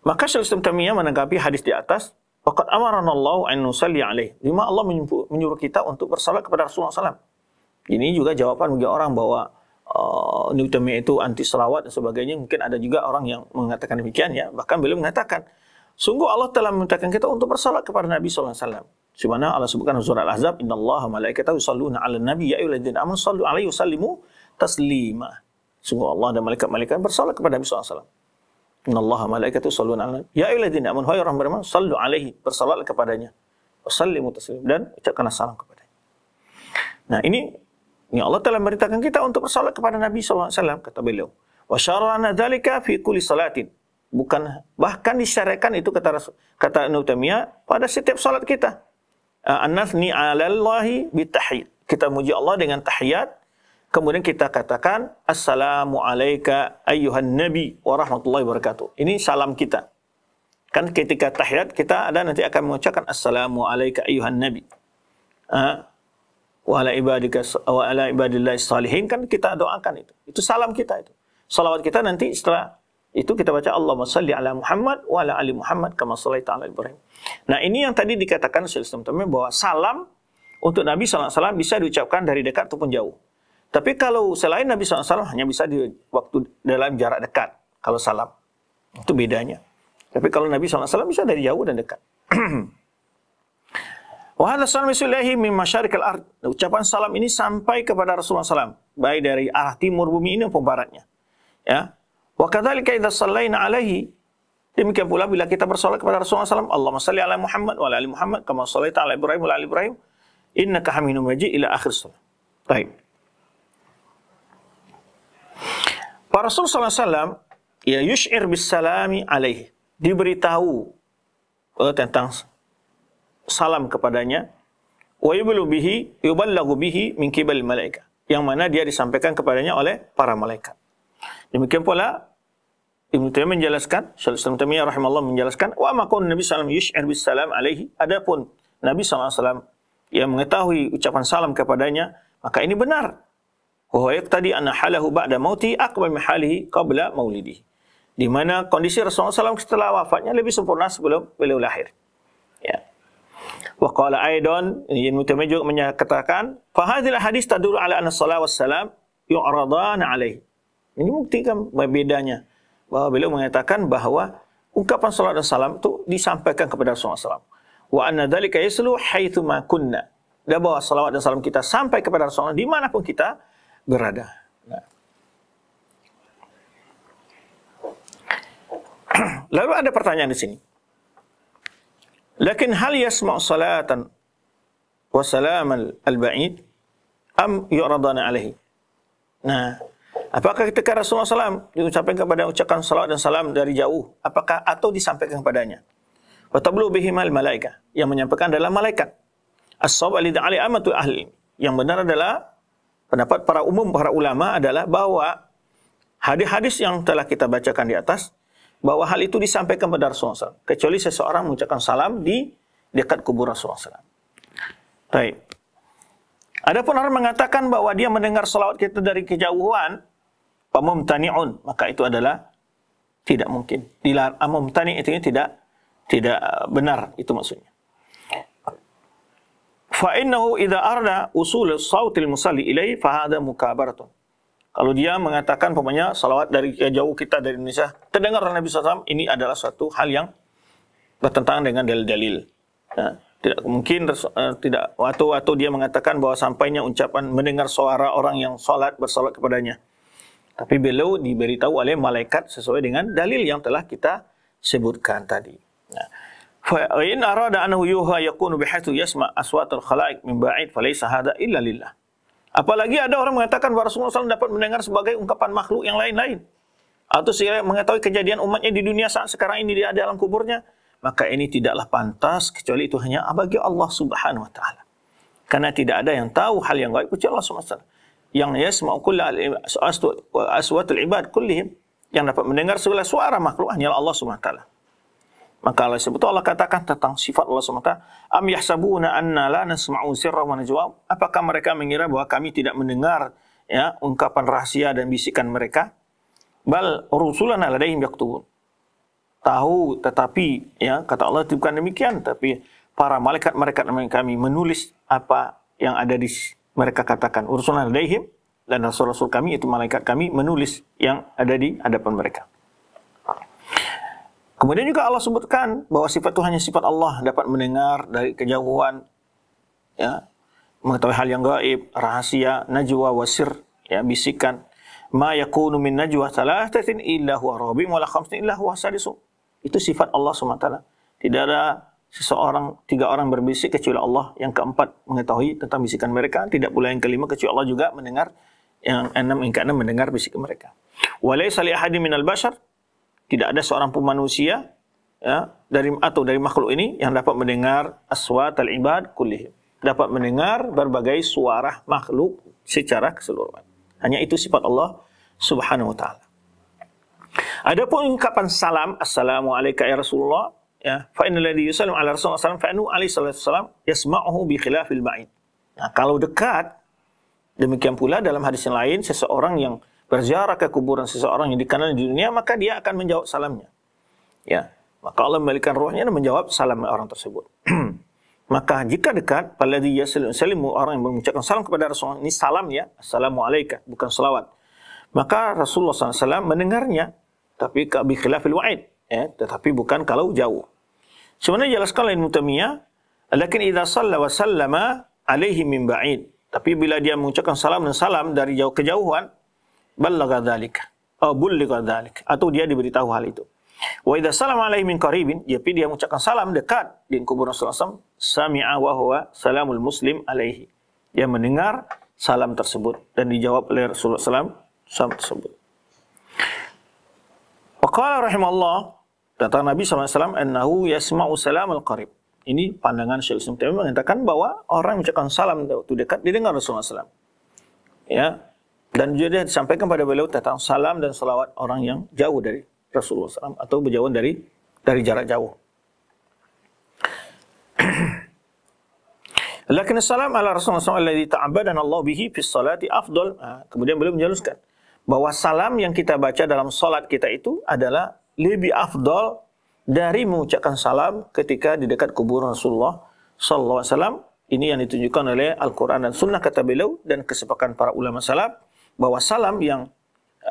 Maka Syekh Islam Taimiyah menanggapi hadis di atas, "Faqad amarana Allah an nusalli alaih." Lima Allah menyuruh kita untuk bersalat kepada Rasulullah SAW. Ini juga jawaban bagi orang bahwa uh, itu anti selawat dan sebagainya. Mungkin ada juga orang yang mengatakan demikian ya. Bahkan beliau mengatakan, sungguh Allah telah memerintahkan kita untuk bersalat kepada Nabi wasallam. Sebagaimana Allah sebutkan surah Al-Ahzab, "Innallaha malaikatahu yusalluna 'alan nabi ya ayyuhalladzina amanu sallu 'alaihi wa sallimu taslima." Sungguh Allah dan malaikat-malaikat bersalat kepada Nabi alaihi wasallam. Innallaha malaikatahu yusalluna 'alan nabi ya amanu hai orang beriman sallu 'alaihi bersalat kepadanya. Wa sallimu taslima dan ucapkanlah salam kepadanya. Nah, ini ini Allah telah memberitakan kita untuk bersalat kepada Nabi wasallam kata beliau. Wa syara'na dzalika fi kulli salatin. Bukan bahkan disyariatkan itu kata kata Ibnu pada setiap salat kita. An-nathni 'ala Allahi bitahiyat. Kita muji Allah dengan tahiyat. Kemudian kita katakan assalamu alayka ayyuhan nabi wa rahmatullahi wabarakatuh. Ini salam kita. Kan ketika tahiyat kita ada nanti akan mengucapkan assalamu alayka ayyuhan nabi. Uh, wa ala ibadika wa ala ibadillah salihin kan kita doakan itu. Itu salam kita itu. Salawat kita nanti setelah itu kita baca Allahumma salli ala Muhammad wa ala ali Muhammad kama sallaita ala Ibrahim. Nah, ini yang tadi dikatakan Syekh Islam bahwa salam untuk Nabi SAW bisa diucapkan dari dekat ataupun jauh. Tapi kalau selain Nabi SAW hanya bisa di waktu dalam jarak dekat. Kalau salam. Itu bedanya. Tapi kalau Nabi SAW bisa dari jauh dan dekat. Wahada salam Rasulullahi min masyarikal ard. Ucapan salam ini sampai kepada Rasulullah SAW. Baik dari arah timur bumi ini maupun baratnya. Ya, Wa kadzalika idza shallaina alaihi demikian pula bila kita bersolat kepada Rasulullah SAW Allahumma salli ala Muhammad wa ala ali Muhammad kama shallaita ala Ibrahim wa ala ali Ibrahim innaka Hamidum Majid ila akhir salat. Baik. Para Rasul SAW ya yush'ir bis salami alaihi diberitahu uh, tentang salam kepadanya wa yublu bihi yuballagu bihi min kibal malaika yang mana dia disampaikan kepadanya oleh para malaikat. Demikian pula Ibn Taimiyah menjelaskan, Syaikhul Islam Taimiyah rahimahullah menjelaskan, wa makun Nabi sallallahu yush'ir bis salam alaihi. Adapun Nabi sallallahu yang mengetahui ucapan salam kepadanya, maka ini benar. Wa yaqtadi anna halahu ba'da mauti aqbal min halihi qabla maulidi. Di mana kondisi Rasulullah SAW setelah wafatnya lebih sempurna sebelum beliau lahir. Wa qala aidan, Ibn Taimiyah juga menyatakan, fa hadhihi hadis tadullu ala anna salat wassalam yu'radan alaihi. Ini buktikan bedanya bahwa beliau mengatakan bahwa ungkapan salat dan salam itu disampaikan kepada Rasulullah SAW. Wa anna dzalika yaslu haitsu ma kunna. Dan bahwa salawat dan salam kita sampai kepada Rasulullah di mana pun kita berada. Nah. Lalu ada pertanyaan di sini. Lakin hal yasma' salatan wa salam al-ba'id am yu'radana alaihi? Nah, Apakah ketika Rasulullah SAW diucapkan kepada ucapan salat dan salam dari jauh, apakah atau disampaikan kepadanya? Watablu bihimal malaika yang menyampaikan adalah malaikat. As-sawab ali amatu ahli. Yang benar adalah pendapat para umum para ulama adalah bahwa hadis-hadis yang telah kita bacakan di atas bahwa hal itu disampaikan kepada Rasulullah SAW. Kecuali seseorang mengucapkan salam di dekat kubur Rasulullah SAW. Baik. Adapun orang mengatakan bahwa dia mendengar salawat kita dari kejauhan, pamumtani'un maka itu adalah tidak mungkin dilar amumtani itu tidak tidak benar itu maksudnya fa idza arda usul sautil musalli ilai fa hada mukabaratun kalau dia mengatakan pokoknya salawat dari jauh kita dari Indonesia terdengar oleh Nabi SAW ini adalah suatu hal yang bertentangan dengan dalil-dalil ya, tidak mungkin uh, tidak waktu waktu dia mengatakan bahwa sampainya ucapan mendengar suara orang yang salat bersalat kepadanya tapi beliau diberitahu oleh malaikat sesuai dengan dalil yang telah kita sebutkan tadi. Nah, fa in arada annahu yuha yakunu yasma aswatul khalaiq min ba'id falaysa hada illa lillah. Apalagi ada orang mengatakan bahwa Rasulullah SAW dapat mendengar sebagai ungkapan makhluk yang lain-lain. Atau saya mengetahui kejadian umatnya di dunia saat sekarang ini di dalam kuburnya. Maka ini tidaklah pantas kecuali itu hanya bagi Allah subhanahu wa ta'ala. Karena tidak ada yang tahu hal yang gaib kecuali Allah subhanahu wa ta'ala yang yasma'u kulla aswatul ibad kullihim yang dapat mendengar segala suara makhluk hanya Allah Subhanahu taala. Maka Allah sebut Allah katakan tentang sifat Allah SWT. Am yahsabuna anna la nasma'u sirra wa najwa. Apakah mereka mengira bahwa kami tidak mendengar ya ungkapan rahasia dan bisikan mereka? Bal rusulana ladaihim yaktubun. Tahu tetapi ya kata Allah itu bukan demikian tapi para malaikat-malaikat kami menulis apa yang ada di mereka katakan urusulana ladaihim dan rasul-rasul kami itu malaikat kami menulis yang ada di hadapan mereka. Kemudian juga Allah sebutkan bahwa sifat itu hanya sifat Allah dapat mendengar dari kejauhan, ya, mengetahui hal yang gaib, rahasia, najwa, wasir, ya, bisikan. Ma yakunu min najwa thalathatin illa huwa rabi'un wa la khamsin illa huwa. Itu sifat Allah SWT. Tidak ada seseorang, tiga orang berbisik kecuali Allah. Yang keempat mengetahui tentang bisikan mereka. Tidak pula yang kelima kecuali Allah juga mendengar. Yang enam, yang keenam mendengar bisikan mereka. Walaysa li ahadin minal bashar tidak ada seorang pun manusia ya, dari atau dari makhluk ini yang dapat mendengar aswat al-ibad kullihim. Dapat mendengar berbagai suara makhluk secara keseluruhan. Hanya itu sifat Allah Subhanahu wa taala. Adapun ungkapan salam, assalamu alayka ya Rasulullah, ya, fa innal ladzi yusallimu ala Rasulullah sallallahu alaihi wasallam alaihi salatu wasallam yasma'uhu bi khilafil ba'id. Nah, kalau dekat demikian pula dalam hadis yang lain seseorang yang berziarah ke kuburan seseorang yang dikenal di dunia, maka dia akan menjawab salamnya. Ya, maka Allah memberikan ruhnya dan menjawab salam orang tersebut. maka jika dekat, paladhi yaslimu orang yang mengucapkan salam kepada Rasulullah, ini salam ya, assalamualaikum, bukan salawat. Maka Rasulullah SAW mendengarnya, tapi bi khilafil wa'id, ya, tetapi bukan kalau jauh. Sebenarnya jelaskan lain mutamiyah, lakin idza salla wa sallama alaihi min ba'id. Tapi bila dia mengucapkan salam dan salam dari jauh kejauhan, ballagha dzalik atau bulligha dzalik atau dia diberitahu hal itu. Wa idza salama alaihi min qaribin, tapi dia mengucapkan salam dekat di kubur Rasulullah SAW, sami'a wa huwa salamul muslim alaihi. Dia mendengar salam tersebut dan dijawab oleh Rasulullah SAW salam tersebut. Wa qala rahimallah, kata Nabi SAW, annahu yasma'u salam al-qarib. Ini pandangan Syekh Islam mengatakan bahwa orang mengucapkan salam waktu dekat didengar Rasulullah SAW. Ya, dan juga disampaikan pada beliau tentang salam dan salawat orang yang jauh dari Rasulullah SAW atau berjauhan dari dari jarak jauh. Lakin salam ala Rasulullah SAW alladhi ta'abadan Allah bihi fi salati afdol. Ha, kemudian beliau menjelaskan bahwa salam yang kita baca dalam salat kita itu adalah lebih afdol dari mengucapkan salam ketika di dekat kuburan Rasulullah wasallam. Ini yang ditunjukkan oleh Al-Quran dan Sunnah kata beliau dan kesepakatan para ulama salaf bahwa salam yang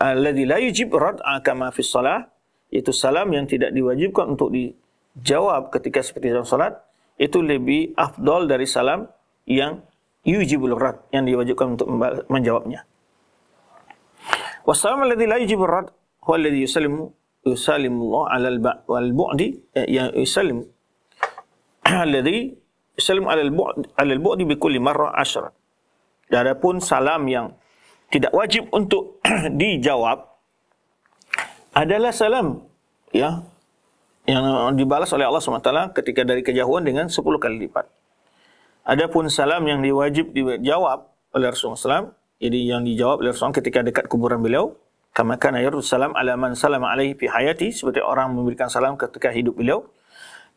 alladzi la yujib rad'a kama fi shalah itu salam yang tidak diwajibkan untuk dijawab ketika seperti dalam salat itu lebih afdol dari salam yang yujibul rad yang diwajibkan untuk menjawabnya. Wassalam alladzi la yujibur rad huwa alladzi yusallimu yusallimu Allah 'ala al-bu'di ya yusallimu alladzi yusallimu 'ala al-bu'di 'ala al-bu'di bi kulli marra 'ashra. Adapun salam yang tidak wajib untuk dijawab adalah salam ya yang dibalas oleh Allah SWT ketika dari kejauhan dengan 10 kali lipat. Adapun salam yang diwajib dijawab oleh Rasulullah SAW, jadi yang dijawab oleh Rasulullah ketika dekat kuburan beliau, kama kana salam ala man salam alaihi fi hayati, seperti orang memberikan salam ketika hidup beliau.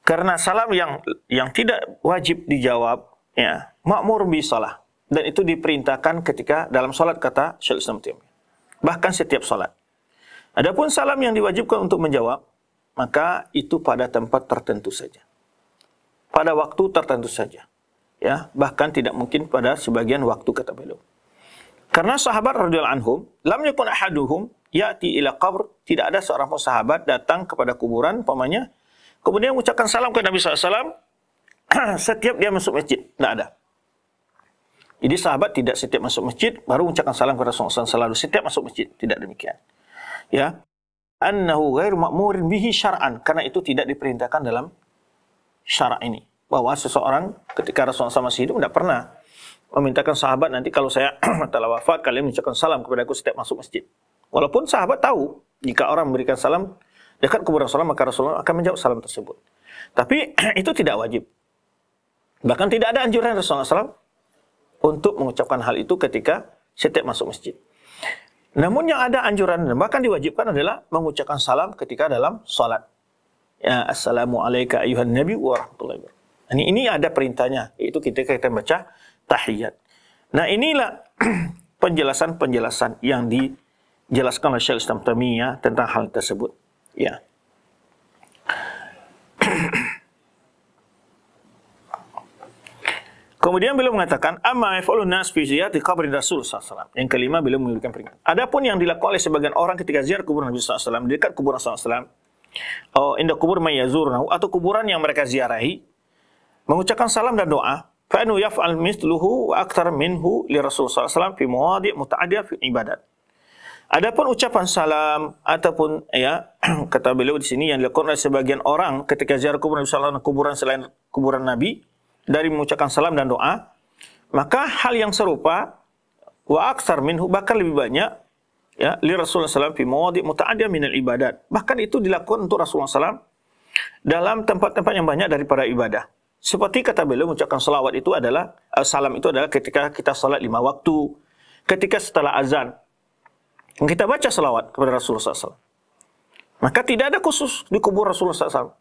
Karena salam yang yang tidak wajib dijawab, ya, makmur bi salah dan itu diperintahkan ketika dalam solat kata Syekh Islam. Bahkan setiap solat. Adapun salam yang diwajibkan untuk menjawab, maka itu pada tempat tertentu saja. Pada waktu tertentu saja. Ya, bahkan tidak mungkin pada sebagian waktu kata beliau. Karena sahabat radhiyallahu anhum, lam yakun ahaduhum ya'ti ila qabr, tidak ada seorang pun sahabat datang kepada kuburan pamannya, kemudian mengucapkan salam ke Nabi SAW, setiap dia masuk masjid. Tidak ada. Jadi sahabat tidak setiap masuk masjid baru mengucapkan salam kepada Rasulullah selalu setiap masuk masjid, tidak demikian. Ya. Annahu ghairu ma'murin bihi syar'an karena itu tidak diperintahkan dalam syarak ini. Bahwa seseorang ketika Rasulullah masih hidup tidak pernah memintakan sahabat nanti kalau saya telah wafat kalian mengucapkan salam kepada aku setiap masuk masjid. Walaupun sahabat tahu jika orang memberikan salam dekat kuburan Rasulullah maka Rasulullah akan menjawab salam tersebut. Tapi itu tidak wajib. Bahkan tidak ada anjuran Rasulullah SAW untuk mengucapkan hal itu ketika setiap masuk masjid. Namun yang ada anjuran dan bahkan diwajibkan adalah mengucapkan salam ketika dalam salat. Ya, Assalamualaikum ayuhan nabi wa rahmatullahi wabarakatuh. Ini, ini ada perintahnya, yaitu ketika kita baca tahiyat. Nah inilah penjelasan-penjelasan yang di, dijelaskan oleh Syekh Islam Tamiyah tentang hal tersebut. Ya. Kemudian beliau mengatakan, amma yaf'alun nas fi ziyarati qabri Rasul SAW. Yang kelima beliau memberikan peringatan. Adapun yang dilakukan oleh sebagian orang ketika ziarah kuburan Nabi SAW, dekat kuburan SAW, oh, indah kubur mayyazurnahu, atau kuburan yang mereka ziarahi, mengucapkan salam dan doa, fa'anu yaf'al mithluhu wa aktar minhu li Rasul SAW fi mawadi' muta'adiyah fi ibadat. Adapun ucapan salam ataupun ya kata beliau di sini yang dilakukan oleh sebagian orang ketika ziarah kuburan Nabi SAW, kuburan selain kuburan Nabi, dari mengucapkan salam dan doa, maka hal yang serupa wa aksar minhu bahkan lebih banyak ya li Rasulullah SAW fi mawadi' muta'adiyah minal ibadat. Bahkan itu dilakukan untuk Rasulullah SAW dalam tempat-tempat yang banyak daripada ibadah. Seperti kata beliau mengucapkan salawat itu adalah uh, salam itu adalah ketika kita salat lima waktu, ketika setelah azan kita baca salawat kepada Rasulullah SAW. Maka tidak ada khusus di kubur Rasulullah SAW.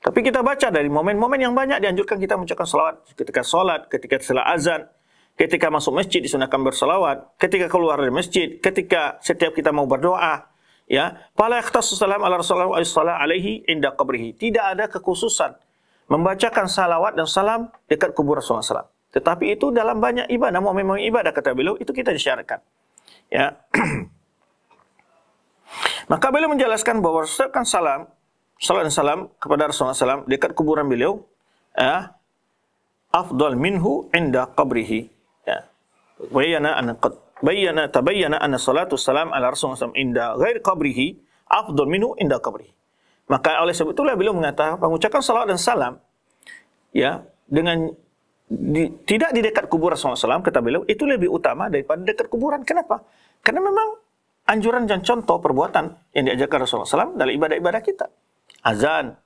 Tapi kita baca dari momen-momen yang banyak dianjurkan kita mengucapkan salawat ketika sholat, ketika setelah azan, ketika masuk masjid disunahkan bersalawat, ketika keluar dari masjid, ketika setiap kita mau berdoa, ya. Fala yakhtassu salam ala Rasulullah alaihi inda qabrihi. Tidak ada kekhususan membacakan salawat dan salam dekat kubur Rasulullah SAW. Tetapi itu dalam banyak ibadah, memang ibadah kata beliau, itu kita disyaratkan. Ya. Maka beliau menjelaskan bahwa kan salam salat dan salam kepada Rasulullah SAW dekat kuburan beliau ya afdal minhu inda qabrihi ya. Bayana an qad bayana tabayyana anna salatu salam ala Rasulullah SAW inda ghair qabrihi afdal minhu inda qabrihi. Maka oleh sebab itulah beliau mengatakan mengucapkan salat dan salam ya dengan di, tidak di dekat kuburan Rasulullah SAW kata beliau itu lebih utama daripada dekat kuburan. Kenapa? Karena memang anjuran dan contoh perbuatan yang diajarkan Rasulullah SAW dalam ibadah-ibadah kita azan.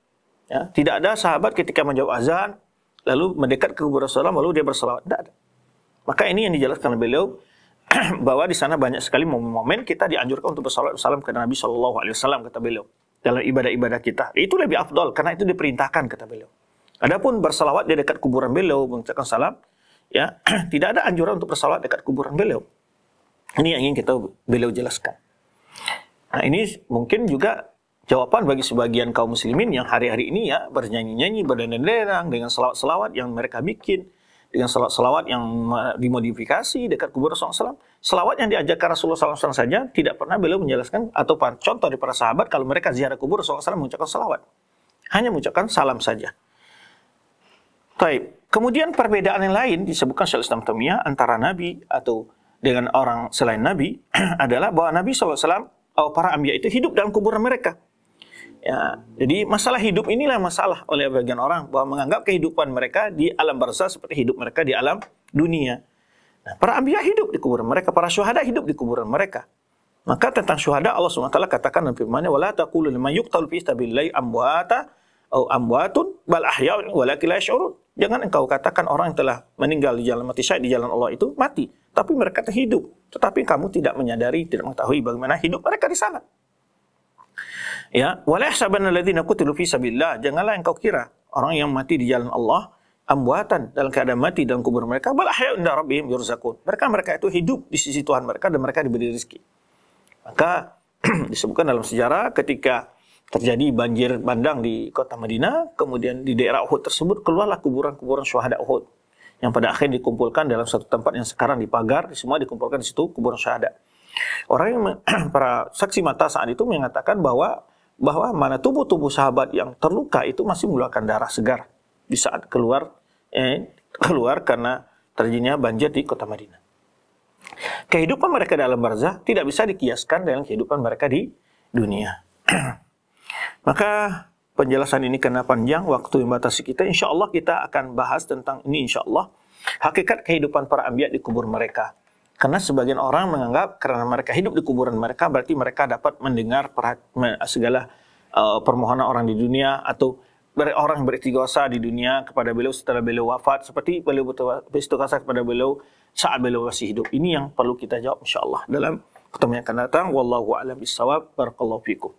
Ya, tidak ada sahabat ketika menjawab azan lalu mendekat ke kubur Rasulullah lalu dia bersalawat. Tidak ada. Maka ini yang dijelaskan oleh beliau bahwa di sana banyak sekali momen-momen kita dianjurkan untuk bersalawat salam kepada Nabi Shallallahu Alaihi Wasallam kata beliau dalam ibadah-ibadah kita. Itu lebih afdol karena itu diperintahkan kata beliau. Adapun bersalawat di dekat kuburan beliau mengucapkan salam, ya tidak ada anjuran untuk bersalawat dekat kuburan beliau. Ini yang ingin kita beliau jelaskan. Nah ini mungkin juga jawaban bagi sebagian kaum muslimin yang hari-hari ini ya bernyanyi-nyanyi, berdendang dengan selawat-selawat yang mereka bikin, dengan selawat-selawat yang dimodifikasi dekat kubur Rasulullah SAW. Selawat yang diajarkan Rasulullah SAW saja tidak pernah beliau menjelaskan atau contoh dari para sahabat kalau mereka ziarah kubur Rasulullah SAW mengucapkan selawat. Hanya mengucapkan salam saja. Taib. Kemudian perbedaan yang lain disebutkan Syaikhul Islam Tamiyah antara Nabi atau dengan orang selain Nabi adalah bahwa Nabi SAW atau para ambiya itu hidup dalam kuburan mereka. Ya, jadi masalah hidup inilah masalah oleh bagian orang bahwa menganggap kehidupan mereka di alam barzah seperti hidup mereka di alam dunia. Nah, para ambiya hidup di kuburan mereka, para syuhada hidup di kuburan mereka. Maka tentang syuhada Allah SWT katakan dalam firman-Nya wala taqulu liman yuqtalu fi sabilillahi amwata au amwatun bal ahya'un walakin la yash'urun. Jangan engkau katakan orang yang telah meninggal di jalan mati syahid di jalan Allah itu mati, tapi mereka hidup. Tetapi kamu tidak menyadari, tidak mengetahui bagaimana hidup mereka di sana. Ya, wala yahsabanna alladziina qutilu fi. Janganlah engkau kira orang yang mati di jalan Allah ambuatan dalam keadaan mati dalam kubur mereka bal rabbihim yurzaqun. Mereka mereka itu hidup di sisi Tuhan mereka dan mereka diberi rezeki. Maka disebutkan dalam sejarah ketika terjadi banjir bandang di kota Madinah, kemudian di daerah Uhud tersebut keluarlah kuburan-kuburan syuhada Uhud yang pada akhirnya dikumpulkan dalam satu tempat yang sekarang dipagar, semua dikumpulkan di situ kuburan syuhada. Orang yang para saksi mata saat itu mengatakan bahwa bahwa mana tubuh-tubuh sahabat yang terluka itu masih mengeluarkan darah segar di saat keluar eh, keluar karena terjadinya banjir di kota Madinah. Kehidupan mereka dalam barzah tidak bisa dikiaskan dengan kehidupan mereka di dunia. Maka penjelasan ini karena panjang waktu yang batasi kita, insya Allah kita akan bahas tentang ini insya Allah hakikat kehidupan para ambiya di kubur mereka. Karena sebagian orang menganggap karena mereka hidup di kuburan mereka berarti mereka dapat mendengar segala uh, permohonan orang di dunia atau orang yang beristighosah di dunia kepada beliau setelah beliau wafat seperti beliau beristighosah kepada beliau saat beliau masih hidup. Ini yang perlu kita jawab insyaallah dalam pertemuan yang akan datang. Wallahu a'lam bishawab. Barakallahu fikum.